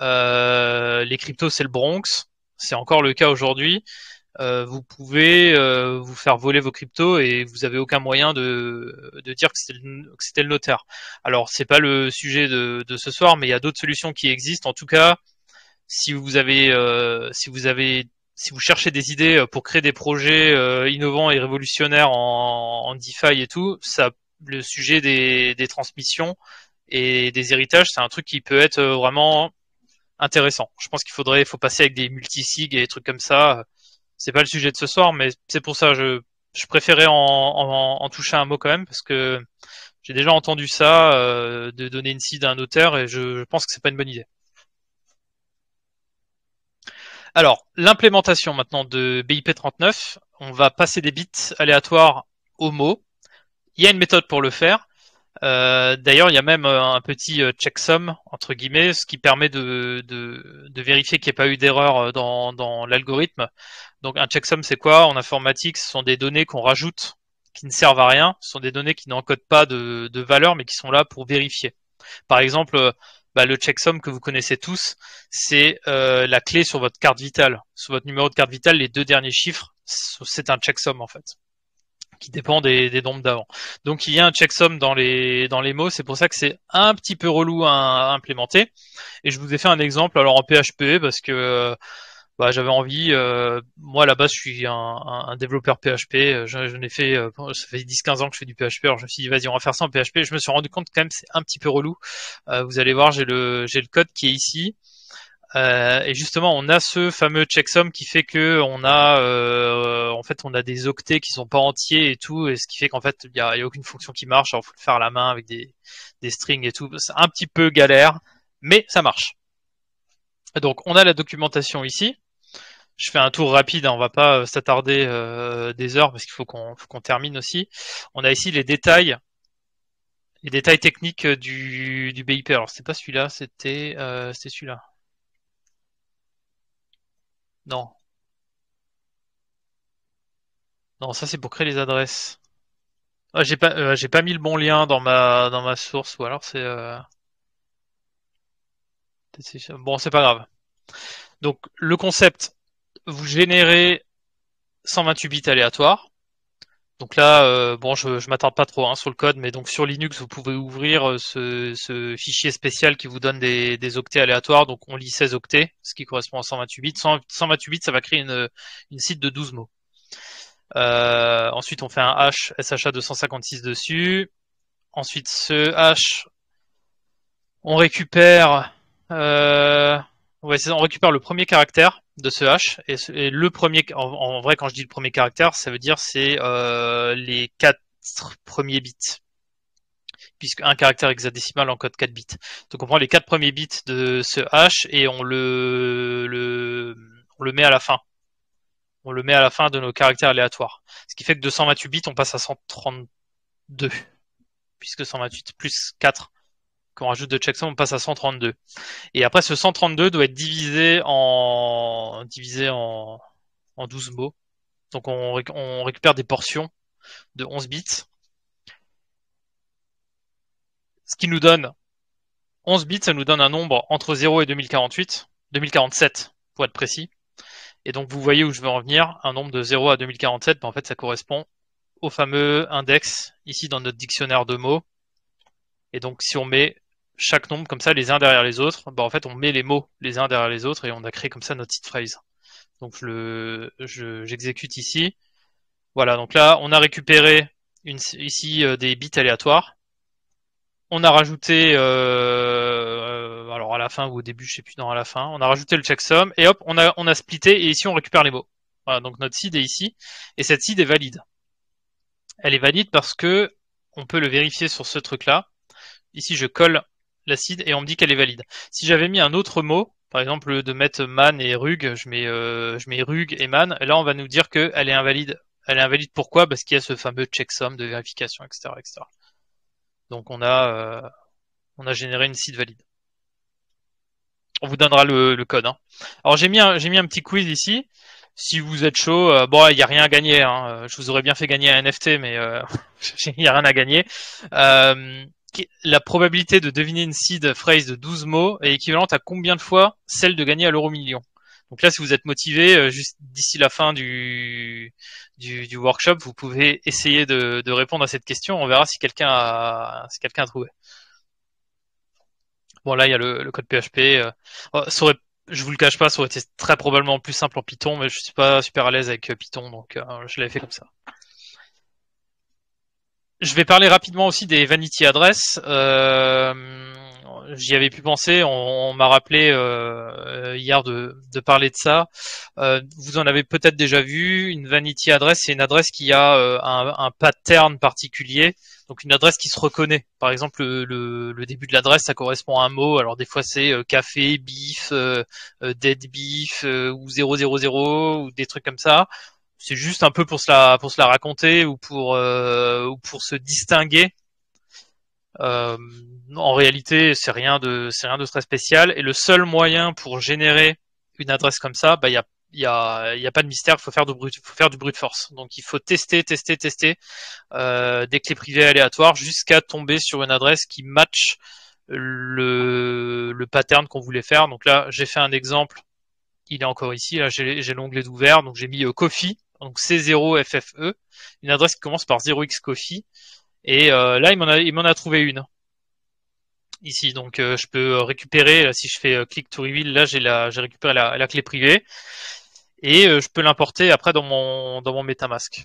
Euh, les cryptos, c'est le Bronx c'est encore le cas aujourd'hui. Euh, vous pouvez euh, vous faire voler vos cryptos et vous avez aucun moyen de, de dire que c'était le, le, notaire. Alors c'est pas le sujet de, de, ce soir, mais il y a d'autres solutions qui existent. En tout cas, si vous avez euh, si vous avez si vous cherchez des idées pour créer des projets euh, innovants et révolutionnaires en, en, DeFi et tout, ça le sujet des, des transmissions et des héritages, c'est un truc qui peut être vraiment intéressant. Je pense qu'il faudrait, faut passer avec des multisig et des trucs comme ça. C'est pas le sujet de ce soir, mais c'est pour ça je, je préférais en, en, en, toucher un mot quand même parce que j'ai déjà entendu ça euh, de donner une seed à un auteur et je, je pense que c'est pas une bonne idée. Alors, l'implémentation maintenant de BIP39, on va passer des bits aléatoires aux mots. Il y a une méthode pour le faire. Euh, D'ailleurs, il y a même euh, un petit euh, checksum entre guillemets, ce qui permet de, de, de vérifier qu'il n'y ait pas eu d'erreur euh, dans, dans l'algorithme. Donc un checksum, c'est quoi? En informatique, ce sont des données qu'on rajoute qui ne servent à rien. Ce sont des données qui n'encodent pas de, de valeur, mais qui sont là pour vérifier. Par exemple, bah, le checksum que vous connaissez tous, c'est euh, la clé sur votre carte vitale. Sur votre numéro de carte vitale, les deux derniers chiffres, c'est un checksum en fait qui dépend des, des nombres d'avant. Donc il y a un checksum dans les dans les mots, c'est pour ça que c'est un petit peu relou à, implémenter. Et je vous ai fait un exemple alors en PHP parce que bah, j'avais envie. Euh, moi, à la base, je suis un, un, développeur PHP. Je, je n'ai fait, euh, ça fait 10-15 ans que je fais du PHP. Alors, je me suis dit, vas-y, on va faire ça en PHP. Je me suis rendu compte quand même, c'est un petit peu relou. Euh, vous allez voir, j'ai le, j'ai le code qui est ici. Euh, et justement, on a ce fameux checksum qui fait que on a, euh, en fait, on a des octets qui sont pas entiers et tout, et ce qui fait qu'en fait, il y a, aucune fonction qui marche. Alors, faut le faire à la main avec des, des strings et tout. C'est un petit peu galère, mais ça marche. Donc, on a la documentation ici. Je fais un tour rapide, hein, on va pas euh, s'attarder euh, des heures parce qu'il faut qu'on termine aussi. On a ici les détails les détails techniques du, du BIP. Alors c'est pas celui-là, c'était euh, celui-là. Non. Non, ça c'est pour créer les adresses. Ah, j'ai pas, euh, j'ai pas mis le bon lien dans ma dans ma source ou alors c'est. Euh... Bon, c'est pas grave. Donc le concept, vous générez 128 bits aléatoires. Donc là, euh, bon, je, je m'attarde pas trop hein, sur le code, mais donc sur Linux, vous pouvez ouvrir euh, ce, fichier spécial qui vous donne des, octets aléatoires. Donc on lit 16 octets, ce qui correspond à 128 bits. 128 bits, ça va créer une, site de 12 mots. Euh, ensuite, on fait un hash SHA 256 dessus. ensuite ce H, on récupère, on récupère le premier caractère de ce H et, le premier, en, vrai quand je dis le premier caractère, ça veut dire c'est euh, les quatre premiers bits puisque un caractère hexadécimal encode 4 bits. Donc on prend les quatre premiers bits de ce hash et on le, le, on le met à la fin. On le met à la fin de nos caractères aléatoires. Ce qui fait que de 128 bits, on passe à 132. Puisque 128 plus 4 qu'on rajoute de checksum, on passe à 132. Et après, ce 132 doit être divisé en, divisé en, en 12 mots. Donc on, on récupère des portions de 11 bits ce qui nous donne 11 bits, ça nous donne un nombre entre 0 et 2048, 2047 pour être précis. Et donc vous voyez où je veux en venir, un nombre de 0 à 2047, ben en fait ça correspond au fameux index ici dans notre dictionnaire de mots. Et donc si on met chaque nombre comme ça les uns derrière les autres, ben en fait on met les mots les uns derrière les autres et on a créé comme ça notre seed phrase. Donc je j'exécute ici. Voilà, donc là on a récupéré une, ici euh, des bits aléatoires on a rajouté, euh, alors à la fin ou au début, je sais plus, non à la fin, on a rajouté le checksum et hop, on a on a splitté et ici on récupère les mots. Voilà, donc notre seed est ici et cette seed est valide. Elle est valide parce que on peut le vérifier sur ce truc-là. Ici, je colle la seed et on me dit qu'elle est valide. Si j'avais mis un autre mot, par exemple de mettre man et rug, je mets euh, je mets rug et man, là on va nous dire qu'elle est invalide. Elle est invalide pourquoi? Parce qu'il y a ce fameux checksum de vérification, etc., etc. Donc on a, euh, on a généré une site valide. On vous donnera le, code. Hein. Alors j'ai mis, un, j'ai mis un petit quiz ici. Si vous êtes chaud, euh, bon, il n'y a rien à gagner. Hein. Je vous aurais bien fait gagner un NFT, mais il n'y a rien à gagner. La probabilité de deviner une seed phrase de 12 mots est équivalente à combien de fois celle de gagner à l'euro million donc là, si vous êtes motivé, juste d'ici la fin du, du, workshop, vous pouvez essayer de, répondre à cette question. On verra si quelqu'un a, si quelqu'un a trouvé. Bon, là, il y a le, code PHP. Euh, oh, je vous le cache pas, ça aurait été très probablement plus simple en Python, mais je suis pas super à l'aise avec euh, Python, donc euh, je l'avais fait comme ça. Je vais parler rapidement aussi des vanity address. J'y avais pu penser, on, m'a rappelé euh, hier de, parler de ça. Euh, vous en avez peut-être déjà vu, une vanity address, c'est une adresse qui a euh, un, pattern particulier, donc une adresse qui se reconnaît. Par exemple, le, début de l'adresse, ça correspond à un mot. Alors des fois c'est café, beef, dead beef ou 000 ou des trucs comme ça. C'est juste un peu pour se la pour se la raconter ou pour ou pour se distinguer. Euh, en réalité, c'est rien de c'est rien de très spécial. Et le seul moyen pour générer une adresse comme ça, bah il y a il y a, y a pas de mystère, il faut faire du brute, faut faire du brute force. Donc il faut tester, tester, tester euh, des clés privées aléatoires jusqu'à tomber sur une adresse qui match le, le pattern qu'on voulait faire. Donc là, j'ai fait un exemple. Il est encore ici. Là, j'ai l'onglet d'ouvert. Donc j'ai mis euh, Coffee, donc C0FFE, une adresse qui commence par 0x Coffee. Et euh, là, il m'en a, trouvé une ici. Donc euh, je peux récupérer, si je fais euh, click to reveal, là j'ai récupéré la, clé privée et euh, je peux l'importer après dans mon dans mon MetaMask.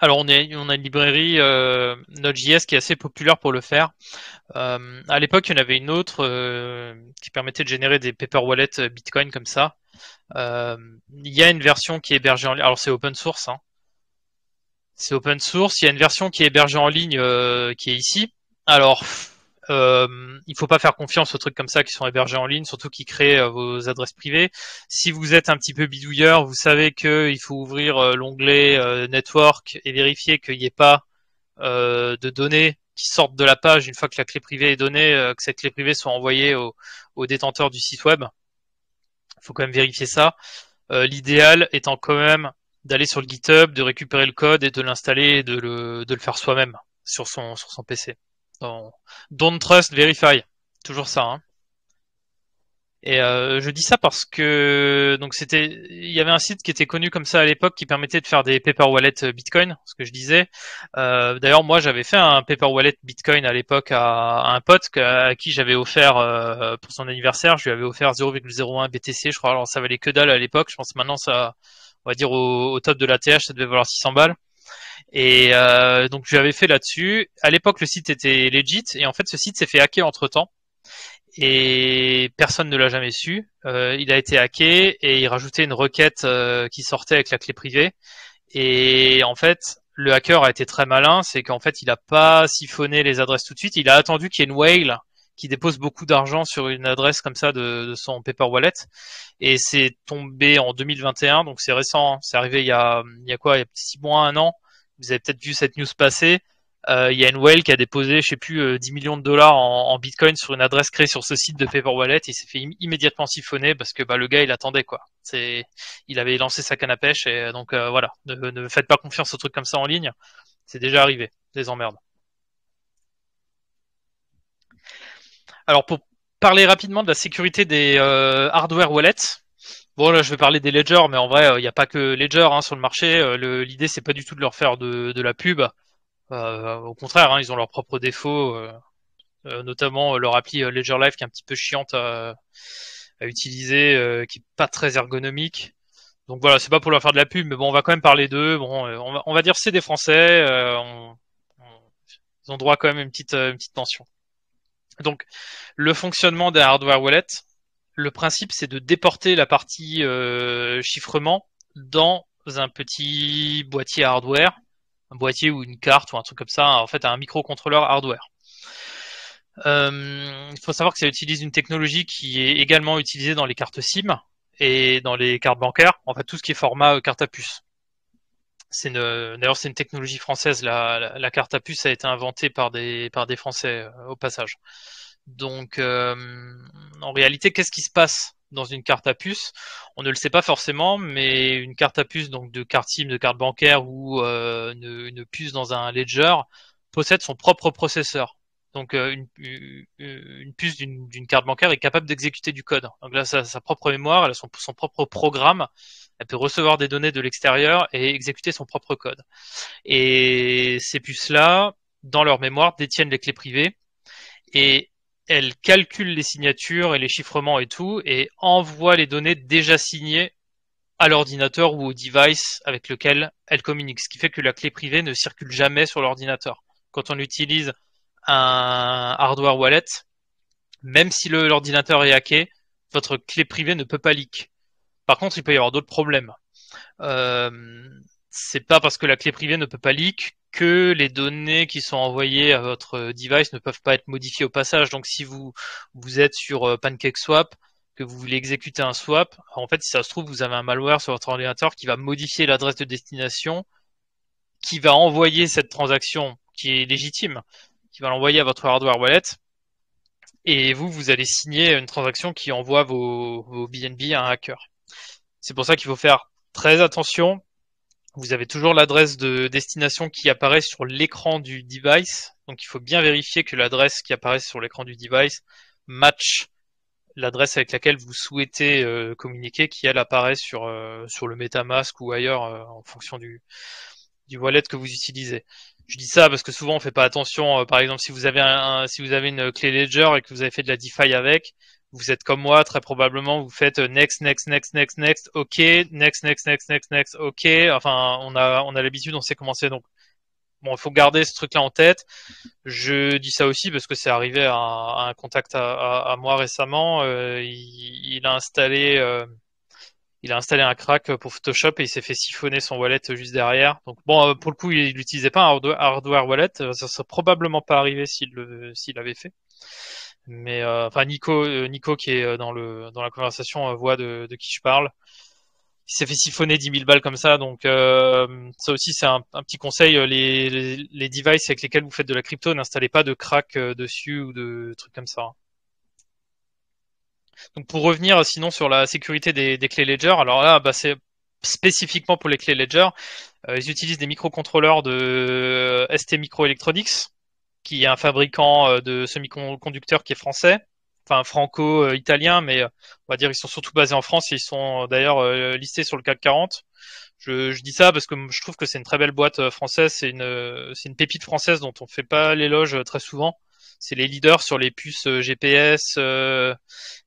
Alors on, est, on a une librairie euh, Node.js qui est assez populaire pour le faire. Euh, à l'époque, il y en avait une autre qui permettait de générer des paper wallets Bitcoin comme ça. il y a une version qui est hébergée en ligne. Alors c'est open source. Hein. C'est open source. Il y a une version qui est hébergée en ligne euh, qui est ici. Alors, euh, il faut pas faire confiance aux trucs comme ça qui sont hébergés en ligne, surtout qui créent euh, vos adresses privées. Si vous êtes un petit peu bidouilleur, vous savez qu'il faut ouvrir euh, l'onglet Network et vérifier qu'il n'y ait pas de données qui sortent de la page une fois que la clé privée est donnée, que cette clé privée soit envoyée au, détenteur du site web. Il faut quand même vérifier ça. L'idéal étant quand même d'aller sur le GitHub, de récupérer le code et de l'installer et de le, faire soi-même sur son PC. Don't trust, verify. Toujours ça. Hein. Et euh, je dis ça parce que donc c'était, il y avait un site qui était connu comme ça à l'époque qui permettait de faire des paper wallets Bitcoin, ce que je disais. Euh, D'ailleurs, moi, j'avais fait un paper wallet Bitcoin à l'époque à, un pote à, qui j'avais offert euh, pour son anniversaire, je lui avais offert 0,01 BTC, je crois. Alors ça valait que dalle à l'époque. Je pense maintenant ça, on va dire au, top de la TH, ça devait valoir 600 balles. Et euh, donc j'avais fait là-dessus. À l'époque, le site était legit et en fait, ce site s'est fait hacker entre temps et personne ne l'a jamais su. Euh, il a été hacké et il rajoutait une requête euh, qui sortait avec la clé privée. Et en fait, le hacker a été très malin, c'est qu'en fait, il a pas siphonné les adresses tout de suite. Il a attendu qu'il y ait une whale qui dépose beaucoup d'argent sur une adresse comme ça de, de son paper wallet. Et c'est tombé en 2021, donc c'est récent. Hein. C'est arrivé il y a, il y a quoi, il y a six mois, un an. Vous avez peut-être vu cette news passer. Euh, il y a une whale qui a déposé, je sais plus, 10 euh, millions de dollars en, Bitcoin sur une adresse créée sur ce site de Paper Wallet. Il s'est fait immédiatement siphonner parce que bah, le gars il attendait il avait lancé sa canne à pêche euh, donc voilà. Ne, ne faites pas confiance aux trucs comme ça en ligne. C'est déjà arrivé. Des emmerdes. Alors pour parler rapidement de la sécurité des hardware wallets. Bon là je vais parler des ledgers, mais en vrai il n'y a pas que ledger hein, sur le marché. L'idée c'est pas du tout de leur faire de, la pub. Euh, au contraire, hein, ils ont leurs propres défauts, euh, notamment leur appli Ledger Live qui est un petit peu chiante à, utiliser, qui est pas très ergonomique. Donc voilà, c'est pas pour leur faire de la pub, mais bon, on va quand même parler d'eux. Bon, on va, dire c'est des Français. On, on, ils ont droit quand même à une petite, une petite tension. Donc, le fonctionnement des hardware wallets, le principe c'est de déporter la partie euh, chiffrement dans un petit boîtier hardware, un boîtier ou une carte ou un truc comme ça, en fait un microcontrôleur hardware. Euh, il faut savoir que ça utilise une technologie qui est également utilisée dans les cartes SIM et dans les cartes bancaires, en fait tout ce qui est format euh, carte à puce. D'ailleurs c'est une technologie française. La, carte à puce a été inventée par des par des Français au passage. Donc euh, en réalité, qu'est-ce qui se passe dans une carte à puce? On ne le sait pas forcément, mais une carte à puce donc de carte SIM, de carte bancaire ou euh, une, puce dans un ledger possède son propre processeur. Donc euh, une, puce d'une carte bancaire est capable d'exécuter du code. Donc là, sa, sa propre mémoire, elle a son, son propre programme elle peut recevoir des données de l'extérieur et exécuter son propre code. Et ces puces-là, dans leur mémoire, détiennent les clés privées et elles calculent les signatures et les chiffrements et tout et envoient les données déjà signées à l'ordinateur ou au device avec lequel elles communiquent. Ce qui fait que la clé privée ne circule jamais sur l'ordinateur. Quand on utilise un hardware wallet, même si l'ordinateur est hacké, votre clé privée ne peut pas leak. Par contre, il peut y avoir d'autres problèmes. Euh, c'est pas parce que la clé privée ne peut pas leak que les données qui sont envoyées à votre device ne peuvent pas être modifiées au passage. Donc si vous vous êtes sur euh, PancakeSwap, que vous voulez exécuter un swap, en fait, si ça se trouve, vous avez un malware sur votre ordinateur qui va modifier l'adresse de destination, qui va envoyer cette transaction qui est légitime, qui va l'envoyer à votre hardware wallet, et vous, vous allez signer une transaction qui envoie vos, vos BNB à un hacker. C'est pour ça qu'il faut faire très attention. Vous avez toujours l'adresse de destination qui apparaît sur l'écran du device. Donc il faut bien vérifier que l'adresse qui apparaît sur l'écran du device match l'adresse avec laquelle vous souhaitez euh, communiquer, qui elle apparaît sur, euh, sur le MetaMask ou ailleurs euh, en fonction du, du wallet que vous utilisez. Je dis ça parce que souvent on fait pas attention. Par exemple, si vous avez si vous avez une clé Ledger et que vous avez fait de la DeFi avec, vous êtes comme moi, très probablement, vous faites next, next, next, next, next, ok, next, next, next, next, next, ok. Enfin, on a, on a l'habitude, on sait comment c'est. Donc, bon, il faut garder ce truc-là en tête. Je dis ça aussi parce que c'est arrivé à, un contact à, à, à moi récemment. Euh, il, il, a installé, euh, il a installé un crack pour Photoshop et il s'est fait siphonner son wallet juste derrière. Donc bon, euh, pour le coup, il n'utilisait pas un hardware wallet. Ça serait probablement pas arrivé s'il s'il l'avait fait. Mais euh, enfin Nico, euh, Nico qui est euh, dans le dans la conversation voit de, de qui je parle. Il s'est fait siphonner 10 000 balles comme ça, donc ça aussi c'est un, un, petit conseil. Les, les, les, devices avec lesquels vous faites de la crypto, n'installez pas de crack dessus ou de trucs comme ça. Donc pour revenir sinon sur la sécurité des, des clés Ledger, alors là bah, c'est spécifiquement pour les clés Ledger, euh, ils utilisent des microcontrôleurs de ST Microelectronics qui est un fabricant euh, de semi-conducteurs qui est français, enfin franco-italien, mais euh, on va dire ils sont surtout basés en France et ils sont euh, d'ailleurs listés sur le CAC 40. Je, je, dis ça parce que je trouve que c'est une très belle boîte française, c'est une, c'est une pépite française dont on fait pas l'éloge très souvent. c'est les leaders sur les puces GPS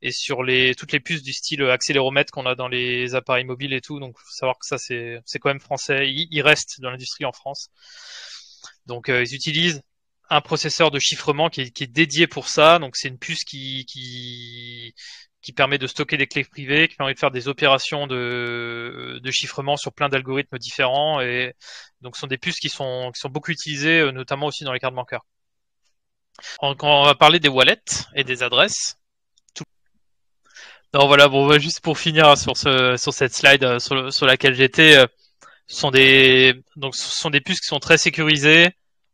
et sur les toutes les puces du style accéléromètre qu'on a dans les appareils mobiles et tout. Donc, faut savoir que ça c'est c'est quand même français. Il, reste dans l'industrie en France. Donc, ils utilisent un processeur de chiffrement qui est, qui est dédié pour ça. Donc, c'est une puce qui qui qui permet de stocker des clés privées, qui permet de faire des opérations de, de chiffrement sur plein d'algorithmes différents. Et donc, ce sont des puces qui sont, qui sont beaucoup utilisées, euh, notamment aussi dans les cartes bancaires. Quand on va parler des wallets et des adresses. Non, voilà, bon, juste pour finir sur, ce, sur cette slide euh, sur, sur laquelle j'étais, euh, sont des, donc, ce sont des puces qui sont très sécurisées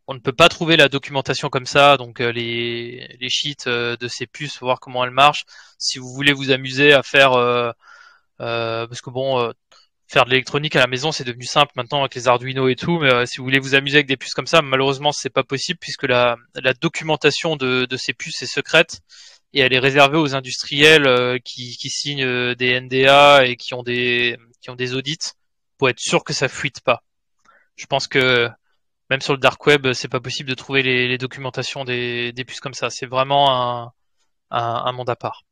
on ne peut pas trouver la documentation comme ça, donc euh, les, les sheets euh, de ces puces, voir comment elles marchent. Si vous voulez vous amuser à faire, euh, parce que bon, faire de l'électronique à la maison, c'est devenu simple maintenant avec les Arduino et tout, mais si vous voulez vous amuser avec des puces comme ça, malheureusement, c'est pas possible puisque la, la documentation de, de, ces puces est secrète et elle est réservée aux industriels qui, qui signent des NDA et qui ont des qui ont des audits pour être sûr que ça fuite pas. Je pense que même sur le dark web, c'est pas possible de trouver les, documentations des, puces comme ça. C'est vraiment un, monde à part.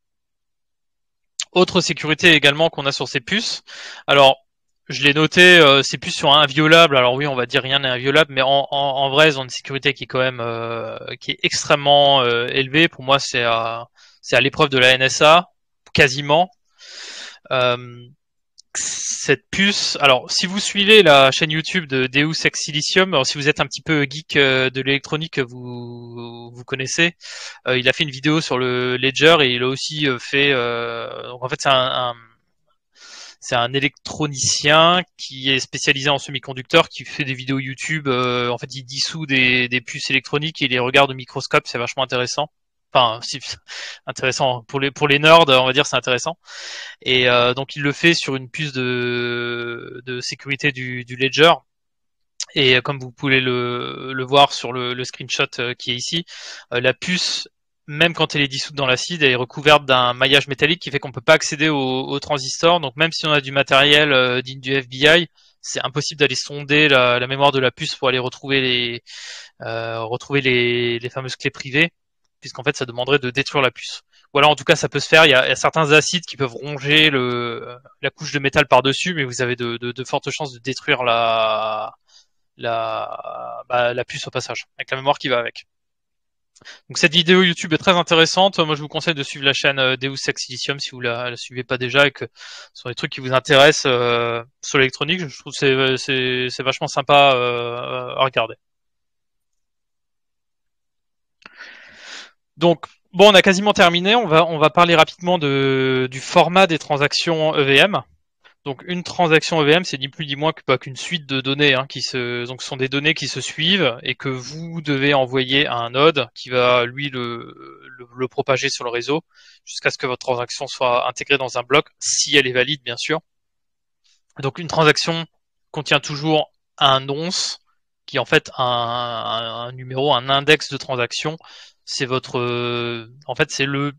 Autre sécurité également qu'on a sur ces puces. Alors, je l'ai noté, euh, ces puces sont inviolables. Alors oui, on va dire rien n'est inviolable, mais en, vrai, elles ont une sécurité qui est quand même euh, qui est extrêmement euh, élevée. Pour moi, c'est à c'est à l'épreuve de la NSA, quasiment. Cette puce. Alors, si vous suivez la chaîne YouTube de Deus Ex Silicium, alors si vous êtes un petit peu geek euh, de l'électronique, vous vous connaissez. Euh, il a fait une vidéo sur le Ledger et il a aussi euh, fait. donc en fait, c'est un, c'est un électronicien qui est spécialisé en semi-conducteurs, qui fait des vidéos YouTube. en fait, il dissout des, des puces électroniques et les regarde au microscope. C'est vachement intéressant enfin intéressant. Pour les pour les nerds on va dire c'est intéressant. Et euh, donc il le fait sur une puce de, de sécurité du, Ledger. Et comme vous pouvez le, le voir sur le, le, screenshot euh, qui est ici euh, la puce même quand elle est dissoute dans l'acide, elle est recouverte d'un maillage métallique qui fait qu'on peut pas accéder au, au, transistor. Donc même si on a du matériel digne du FBI, c'est impossible d'aller sonder la, mémoire de la puce pour aller retrouver les euh, retrouver les, les fameuses clés privées puisqu'en fait ça demanderait de détruire la puce. Voilà, en tout cas ça peut se faire. Il y a, certains acides qui peuvent ronger le, la couche de métal par-dessus, mais vous avez de, fortes chances de détruire la, la, bah, la puce au passage, avec la mémoire qui va avec. Donc cette vidéo YouTube est très intéressante. Moi, je vous conseille de suivre la chaîne euh, Deus Ex si vous la, la suivez pas déjà et que ce sont des trucs qui vous intéressent euh, sur l'électronique. Je trouve que c'est vachement sympa euh, à regarder. Donc, bon, on a quasiment terminé. On va, on va parler rapidement de, du format des transactions EVM. Donc, une transaction EVM, c'est ni plus ni moins qu'une suite de données hein, qui se, donc, ce sont des données qui se suivent et que vous devez envoyer à un node qui va lui le, le, propager sur le réseau jusqu'à ce que votre transaction soit intégrée dans un bloc, si elle est valide, bien sûr. Donc, une transaction contient toujours un nonce qui est en fait un, un numéro, un index de transaction c'est votre euh, en fait c'est le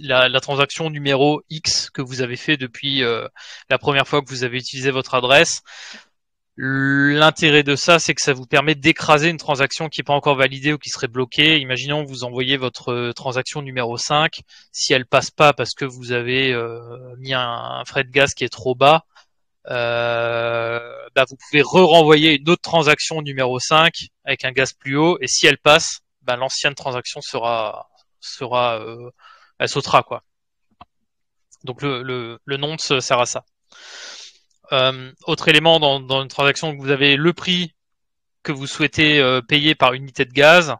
la, transaction numéro X que vous avez fait depuis euh, la première fois que vous avez utilisé votre adresse. L'intérêt de ça, c'est que ça vous permet d'écraser une transaction qui n'est pas encore validée ou qui serait bloquée. Imaginons vous envoyez votre euh, transaction numéro 5. Si elle passe pas parce que vous avez mis un, frais de gaz qui est trop bas, bah vous pouvez re-renvoyer une autre transaction numéro 5 avec un gaz plus haut. Et si elle passe, ben, l'ancienne transaction sera sera euh, elle sautera quoi. Donc le, le, nom sert à ça. Euh, autre élément dans, dans, une transaction, vous avez le prix que vous souhaitez euh, payer par unité de gaz,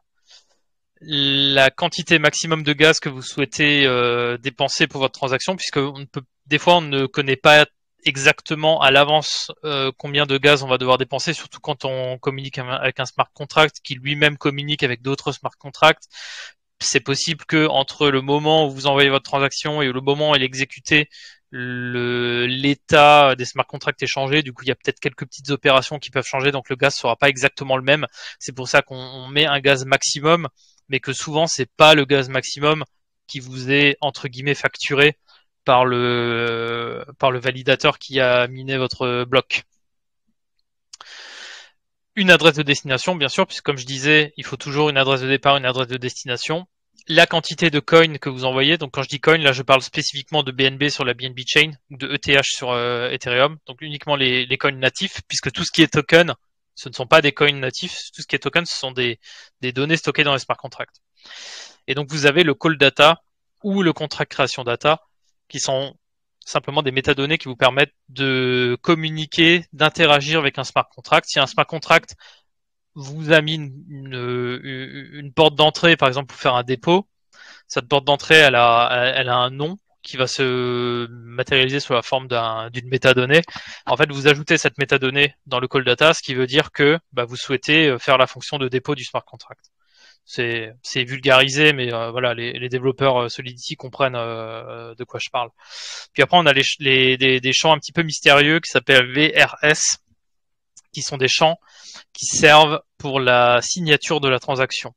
la quantité maximum de gaz que vous souhaitez dépenser pour votre transaction, puisque on peut, des fois on ne connaît pas exactement à l'avance euh, combien de gaz on va devoir dépenser, surtout quand on communique avec un smart contract qui lui-même communique avec d'autres smart contracts. C'est possible que entre le moment où vous envoyez votre transaction et le moment où elle est exécutée, l'état des smart contracts est changé. Du coup, il y a peut-être quelques petites opérations qui peuvent changer, donc le gaz sera pas exactement le même. C'est pour ça qu'on met un gaz maximum, mais que souvent c'est pas le gaz maximum qui vous est entre guillemets facturé par le, par le validateur qui a miné votre bloc. une adresse de destination, bien sûr, puisque comme je disais, il faut toujours une adresse de départ, une adresse de destination. La quantité de coins que vous envoyez, donc quand je dis coin, là je parle spécifiquement de BNB sur la BNB chain de ETH sur euh, Ethereum, donc uniquement les, les coins natifs, puisque tout ce qui est token, ce ne sont pas des coins natifs, tout ce qui est token, ce sont des, des données stockées dans les smart contracts. Et donc vous avez le call data ou le contract création data, qui sont simplement des métadonnées qui vous permettent de communiquer, d'interagir avec un smart contract. Si un smart contract vous a mis une, porte d'entrée, par exemple, pour faire un dépôt, cette porte d'entrée, elle a, un nom qui va se matérialiser sous la forme d'une métadonnée. En fait, vous ajoutez cette métadonnée dans le call data, ce qui veut dire que bah, vous souhaitez faire la fonction de dépôt du smart contract c'est vulgarisé, mais euh, voilà, les, développeurs euh, Solidity comprennent euh, de quoi je parle. Puis après, on a des, des, champs un petit peu mystérieux qui s'appellent VRS, qui sont des champs qui servent pour la signature de la transaction.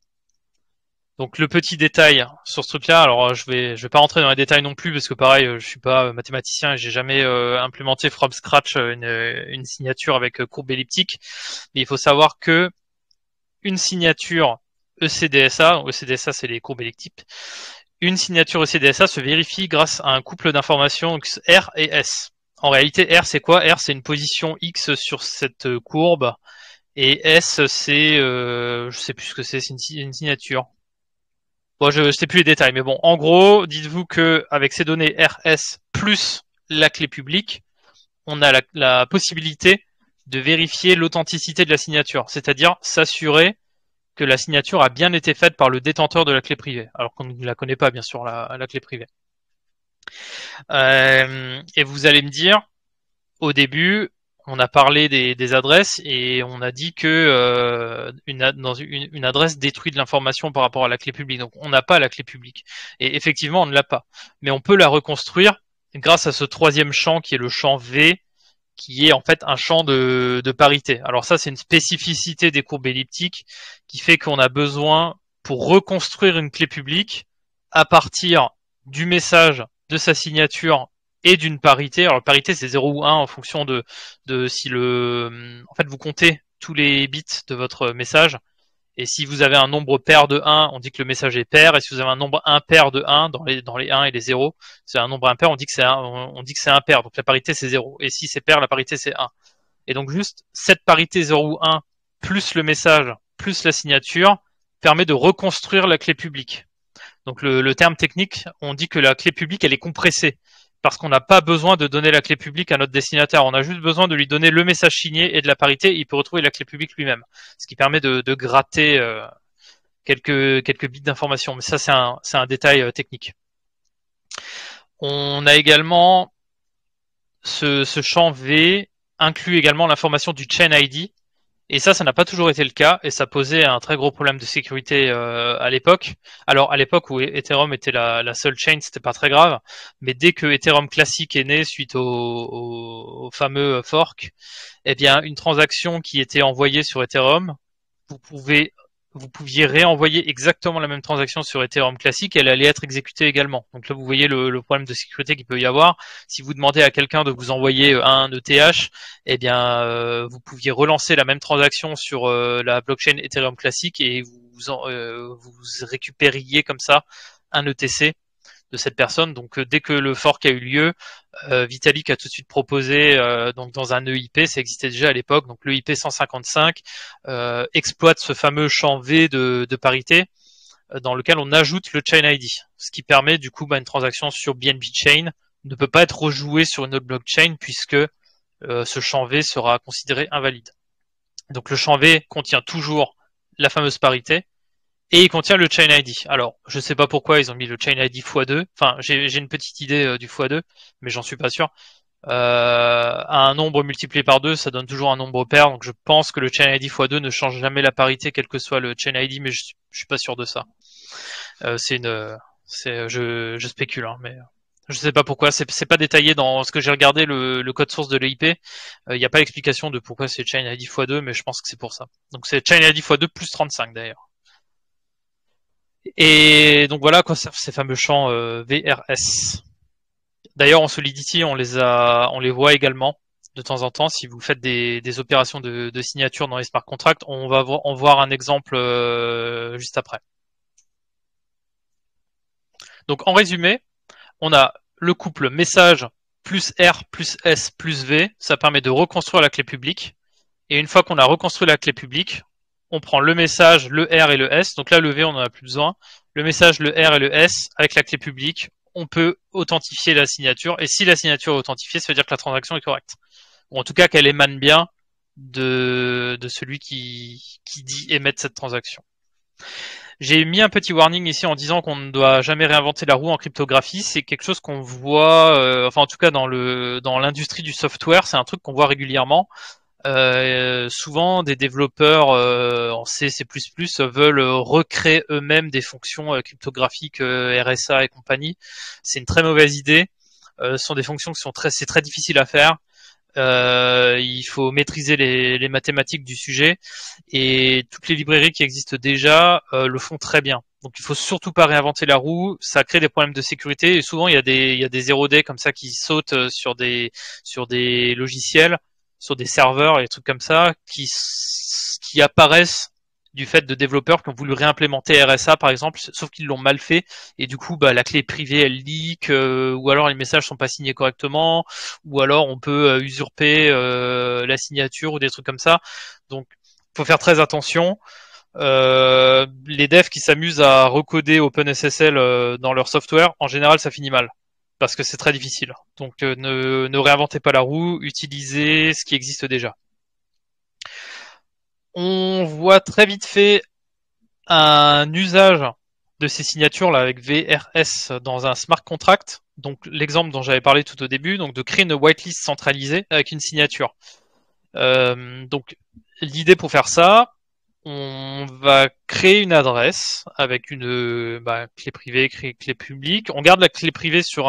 Donc le petit détail sur ce truc-là, alors je vais vais pas rentrer dans les détails non plus parce que pareil, je suis pas mathématicien et j'ai jamais implémenté from scratch une, une signature avec courbe elliptique, mais il faut savoir que une signature ECDSA, ECDSA c'est les courbes elliptiques, une signature ECDSA se vérifie grâce à un couple d'informations R et S. En réalité, R c'est quoi? R c'est une position X sur cette courbe et S c'est, euh, je sais plus ce que c'est, c'est une, signature. Bon, je, ne sais plus les détails, mais bon, en gros, dites-vous que avec ces données RS plus la clé publique, on a la possibilité de vérifier l'authenticité de la signature, c'est-à-dire s'assurer la signature a bien été faite par le détenteur de la clé privée, alors qu'on ne la connaît pas bien sûr la, clé privée. Euh, et vous allez me dire, au début, on a parlé des, adresses et on a dit que euh, une, adresse détruit de l'information par rapport à la clé publique. Donc on n'a pas la clé publique. Et effectivement, on ne l'a pas. Mais on peut la reconstruire grâce à ce troisième champ qui est le champ V qui est en fait un champ de, parité. Alors ça, c'est une spécificité des courbes elliptiques qui fait qu'on a besoin, pour reconstruire une clé publique, à partir du message, de sa signature et d'une parité. Alors parité, c'est 0 ou 1 en fonction de, de si le... En fait, vous comptez tous les bits de votre message et si vous avez un nombre pair de 1, on dit que le message est pair. Et si vous avez un nombre impair de 1 dans les, dans les 1 et les 0, c'est un nombre impair, on dit que c'est on impair. Donc la parité c'est 0. Et si c'est pair, la parité c'est 1. Et donc juste cette parité 0 ou 1 plus le message plus la signature permet de reconstruire la clé publique. Donc le, le terme technique, on dit que la clé publique elle est compressée parce qu'on n'a pas besoin de donner la clé publique à notre destinataire. On a juste besoin de lui donner le message signé et de la parité. Il peut retrouver la clé publique lui-même, ce qui permet de, gratter euh, quelques, quelques bits d'information. Mais ça, c'est un, un détail euh, technique. On a également ce, ce champ V inclut également l'information du chain ID et ça, ça n'a pas toujours été le cas, et ça posait un très gros problème de sécurité euh, à l'époque. Alors à l'époque où Ethereum était la, seule chain, c'était pas très grave, mais dès que Ethereum classique est né suite au, au fameux fork, eh bien une transaction qui était envoyée sur Ethereum, vous pouvez vous pouviez réenvoyer exactement la même transaction sur Ethereum classique, elle allait être exécutée également. Donc là, vous voyez le, problème de sécurité qu'il peut y avoir. Si vous demandez à quelqu'un de vous envoyer euh, un ETH, eh bien, euh, vous pouviez relancer la même transaction sur euh, la blockchain Ethereum classique et vous, vous récupériez comme ça un ETC de cette personne. Donc euh, dès que le fork a eu lieu, euh, Vitalik a tout de suite proposé euh, donc dans un EIP, ça existait déjà à l'époque, donc le IP 155 exploite ce fameux champ V de, parité dans lequel on ajoute le chain ID, ce qui permet du coup bah, une transaction sur BNB Chain ne peut pas être rejouée sur une autre blockchain puisque ce champ V sera considéré invalide. Donc le champ V contient toujours la fameuse parité, et il contient le chain ID. Alors, je sais pas pourquoi ils ont mis le chain ID x2. Enfin, j'ai une petite idée euh, du x2, mais j'en suis pas sûr. Euh, un nombre multiplié par 2, ça donne toujours un nombre pair. Donc je pense que le chain ID x2 ne change jamais la parité, quel que soit le chain ID, mais je, je suis pas sûr de ça. Euh, c'est une, c'est, je, je spécule, hein, mais je sais pas pourquoi. C'est pas détaillé dans ce que j'ai regardé le, le, code source de l'EIP. Il n'y a pas l'explication de pourquoi c'est chain ID x2, mais je pense que c'est pour ça. Donc c'est chain ID x2 plus 35 d'ailleurs. Et donc voilà ces fameux champs euh, VRS. D'ailleurs en Solidity on les a, on les voit également. de temps en temps si vous faites des, opérations de, signature dans les smart contracts. On va en voir un exemple euh, juste après. Donc en résumé, on a le couple message plus R plus S plus V. Ça permet de reconstruire la clé publique. Et une fois qu'on a reconstruit la clé publique, on prend le message, le R et le S. Donc là, le V, on n'en a plus besoin. Le message, le R et le S avec la clé publique, on peut authentifier la signature. Et si la signature est authentifiée, ça veut dire que la transaction est correcte. Ou en tout cas qu'elle émane bien de, celui qui, dit émettre cette transaction. J'ai mis un petit warning ici en disant qu'on ne doit jamais réinventer la roue en cryptographie. C'est quelque chose qu'on voit, euh, enfin en tout cas dans l'industrie du software, c'est un truc qu'on voit régulièrement. Euh, souvent, des développeurs euh, en C, veulent recréer eux-mêmes des fonctions euh, cryptographiques RSA et compagnie. C'est une très mauvaise idée. ce sont des fonctions qui sont très, c'est très difficile à faire. il faut maîtriser les, les, mathématiques du sujet et toutes les librairies qui existent déjà le font très bien. Donc il faut surtout pas réinventer la roue, ça crée des problèmes de sécurité et souvent il y a des il y a des 0D comme ça qui sautent sur des sur des logiciels sur des serveurs et des trucs comme ça qui, qui apparaissent du fait de développeurs qui ont voulu réimplémenter RSA par exemple, sauf qu'ils l'ont mal fait et du coup bah, la clé privée elle leak euh, ou alors les messages sont pas signés correctement ou alors on peut euh, usurper euh, la signature ou des trucs comme ça. Donc faut faire très attention. les devs qui s'amusent à recoder OpenSSL dans leur software, en général ça finit mal parce que c'est très difficile. Donc euh, ne, réinventez pas la roue, utilisez ce qui existe déjà. On voit très vite fait un usage de ces signatures là avec VRS dans un smart contract. Donc l'exemple dont j'avais parlé tout au début, donc de créer une whitelist centralisée avec une signature. Euh, donc l'idée pour faire ça, on va créer une adresse avec une bah, clé privée, clé, clé publique. On garde la clé privée sur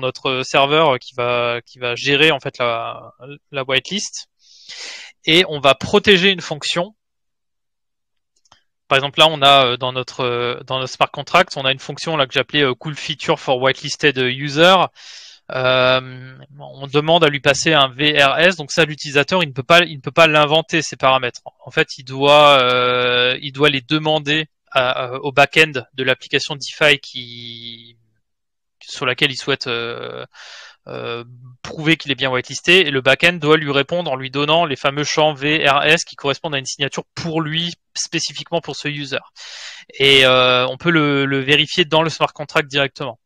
notre serveur qui va gérer en fait la whitelist et on va protéger une fonction. Par exemple là on a euh, dans notre dans notre smart contract on a une fonction là que j'appelais euh, cool feature for whitelisted user euh, on demande à lui passer un VRS, donc ça l'utilisateur il ne peut pas il ne peut pas l'inventer ces paramètres. En fait, il doit euh, il doit les demander au back-end de l'application DeFi qui sur laquelle il souhaite euh, prouver qu'il est bien whitelisté et le back-end doit lui répondre en lui donnant les fameux champs VRS qui correspondent à une signature pour lui spécifiquement pour ce user. Et on peut le vérifier dans le smart contract directement.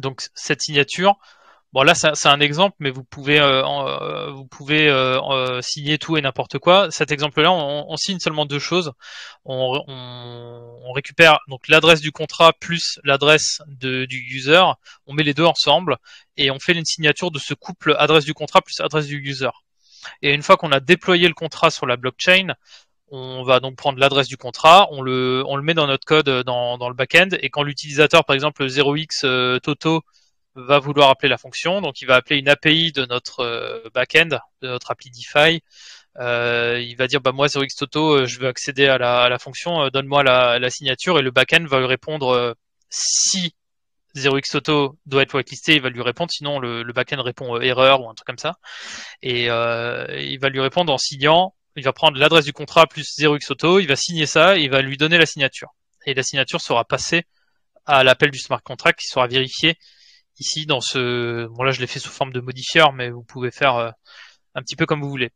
Donc cette signature, bon là c'est un exemple, mais vous pouvez euh, euh, vous pouvez euh, signer tout et n'importe quoi. Cet exemple-là, on, signe seulement deux choses. On, récupère donc l'adresse du contrat plus l'adresse du user. On met les deux ensemble et on fait une signature de ce couple adresse du contrat plus adresse du user. Et une fois qu'on a déployé le contrat sur la blockchain, on va donc prendre l'adresse du contrat, on le, on le met dans notre code euh, dans, dans le back-end, et quand l'utilisateur, par exemple 0x euh, Toto, va vouloir appeler la fonction, donc il va appeler une API de notre euh, back-end, de notre appli DeFi, il va dire bah moi 0x Toto, je veux accéder à la, à la fonction, donne-moi la, la, signature, et le back-end va lui répondre si 0x Toto doit être whitelisté, il va lui répondre, sinon le, le back-end répond erreur ou un truc comme ça, et il va lui répondre en signant il va prendre l'adresse du contrat plus 0x auto, il va signer ça, il va lui donner la signature. Et la signature sera passée à l'appel du smart contract qui sera vérifié ici dans ce. Bon là je l'ai fait sous forme de modifieur, mais vous pouvez faire euh, un petit peu comme vous voulez.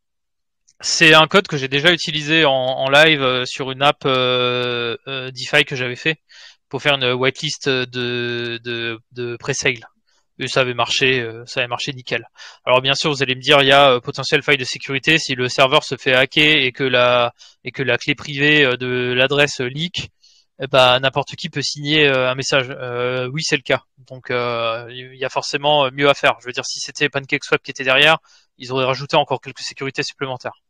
C'est un code que j'ai déjà utilisé en, live euh, sur une app euh, DeFi que j'avais fait pour faire une whitelist de, de, de pre-sale et ça avait marché, euh, ça avait marché nickel. Alors bien sûr, vous allez me dire, il y a euh, potentiel faille de sécurité si le serveur se fait hacker et que la et que la clé privée euh, de l'adresse leak, eh ben, n'importe qui peut signer un message. oui, c'est le cas. Donc il y a forcément mieux à faire. Je veux dire, si c'était PancakeSwap qui était derrière, ils auraient rajouté encore quelques sécurités supplémentaires.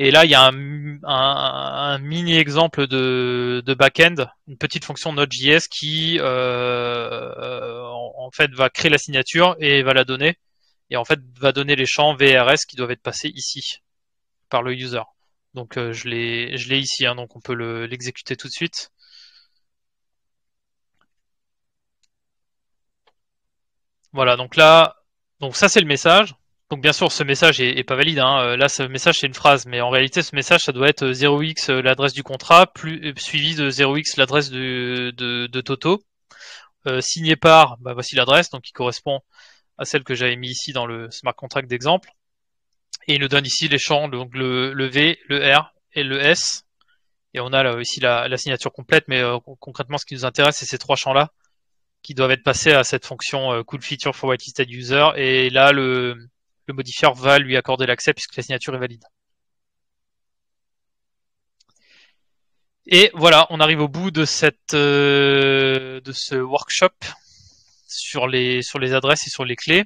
Et là, il y a un, mini exemple de, back-end, une petite fonction Node.js qui euh, en, fait va créer la signature et va la donner. Et en fait va donner les champs VRS qui doivent être passés ici par le user. Donc euh, je l'ai je l'ai ici, hein, donc on peut l'exécuter tout de suite. Voilà, donc là, donc ça c'est le message. Donc bien sûr, ce message est, pas valide. Hein. Là, ce message c'est une phrase, mais en réalité, ce message ça doit être 0x l'adresse du contrat, plus suivi de 0x l'adresse de, Toto. signé par, bah, voici l'adresse, donc qui correspond à celle que j'avais mis ici dans le smart contract d'exemple. Et il nous donne ici les champs, donc le, V, le R et le S. Et on a là ici la, signature complète, mais euh, concrètement, ce qui nous intéresse, c'est ces trois champs-là qui doivent être passés à cette fonction euh, cool feature for whitelisted user. Et là, le, le modifier va lui accorder l'accès puisque la signature est valide. Et voilà, on arrive au bout de cette euh, de ce workshop sur les sur les adresses et sur les clés.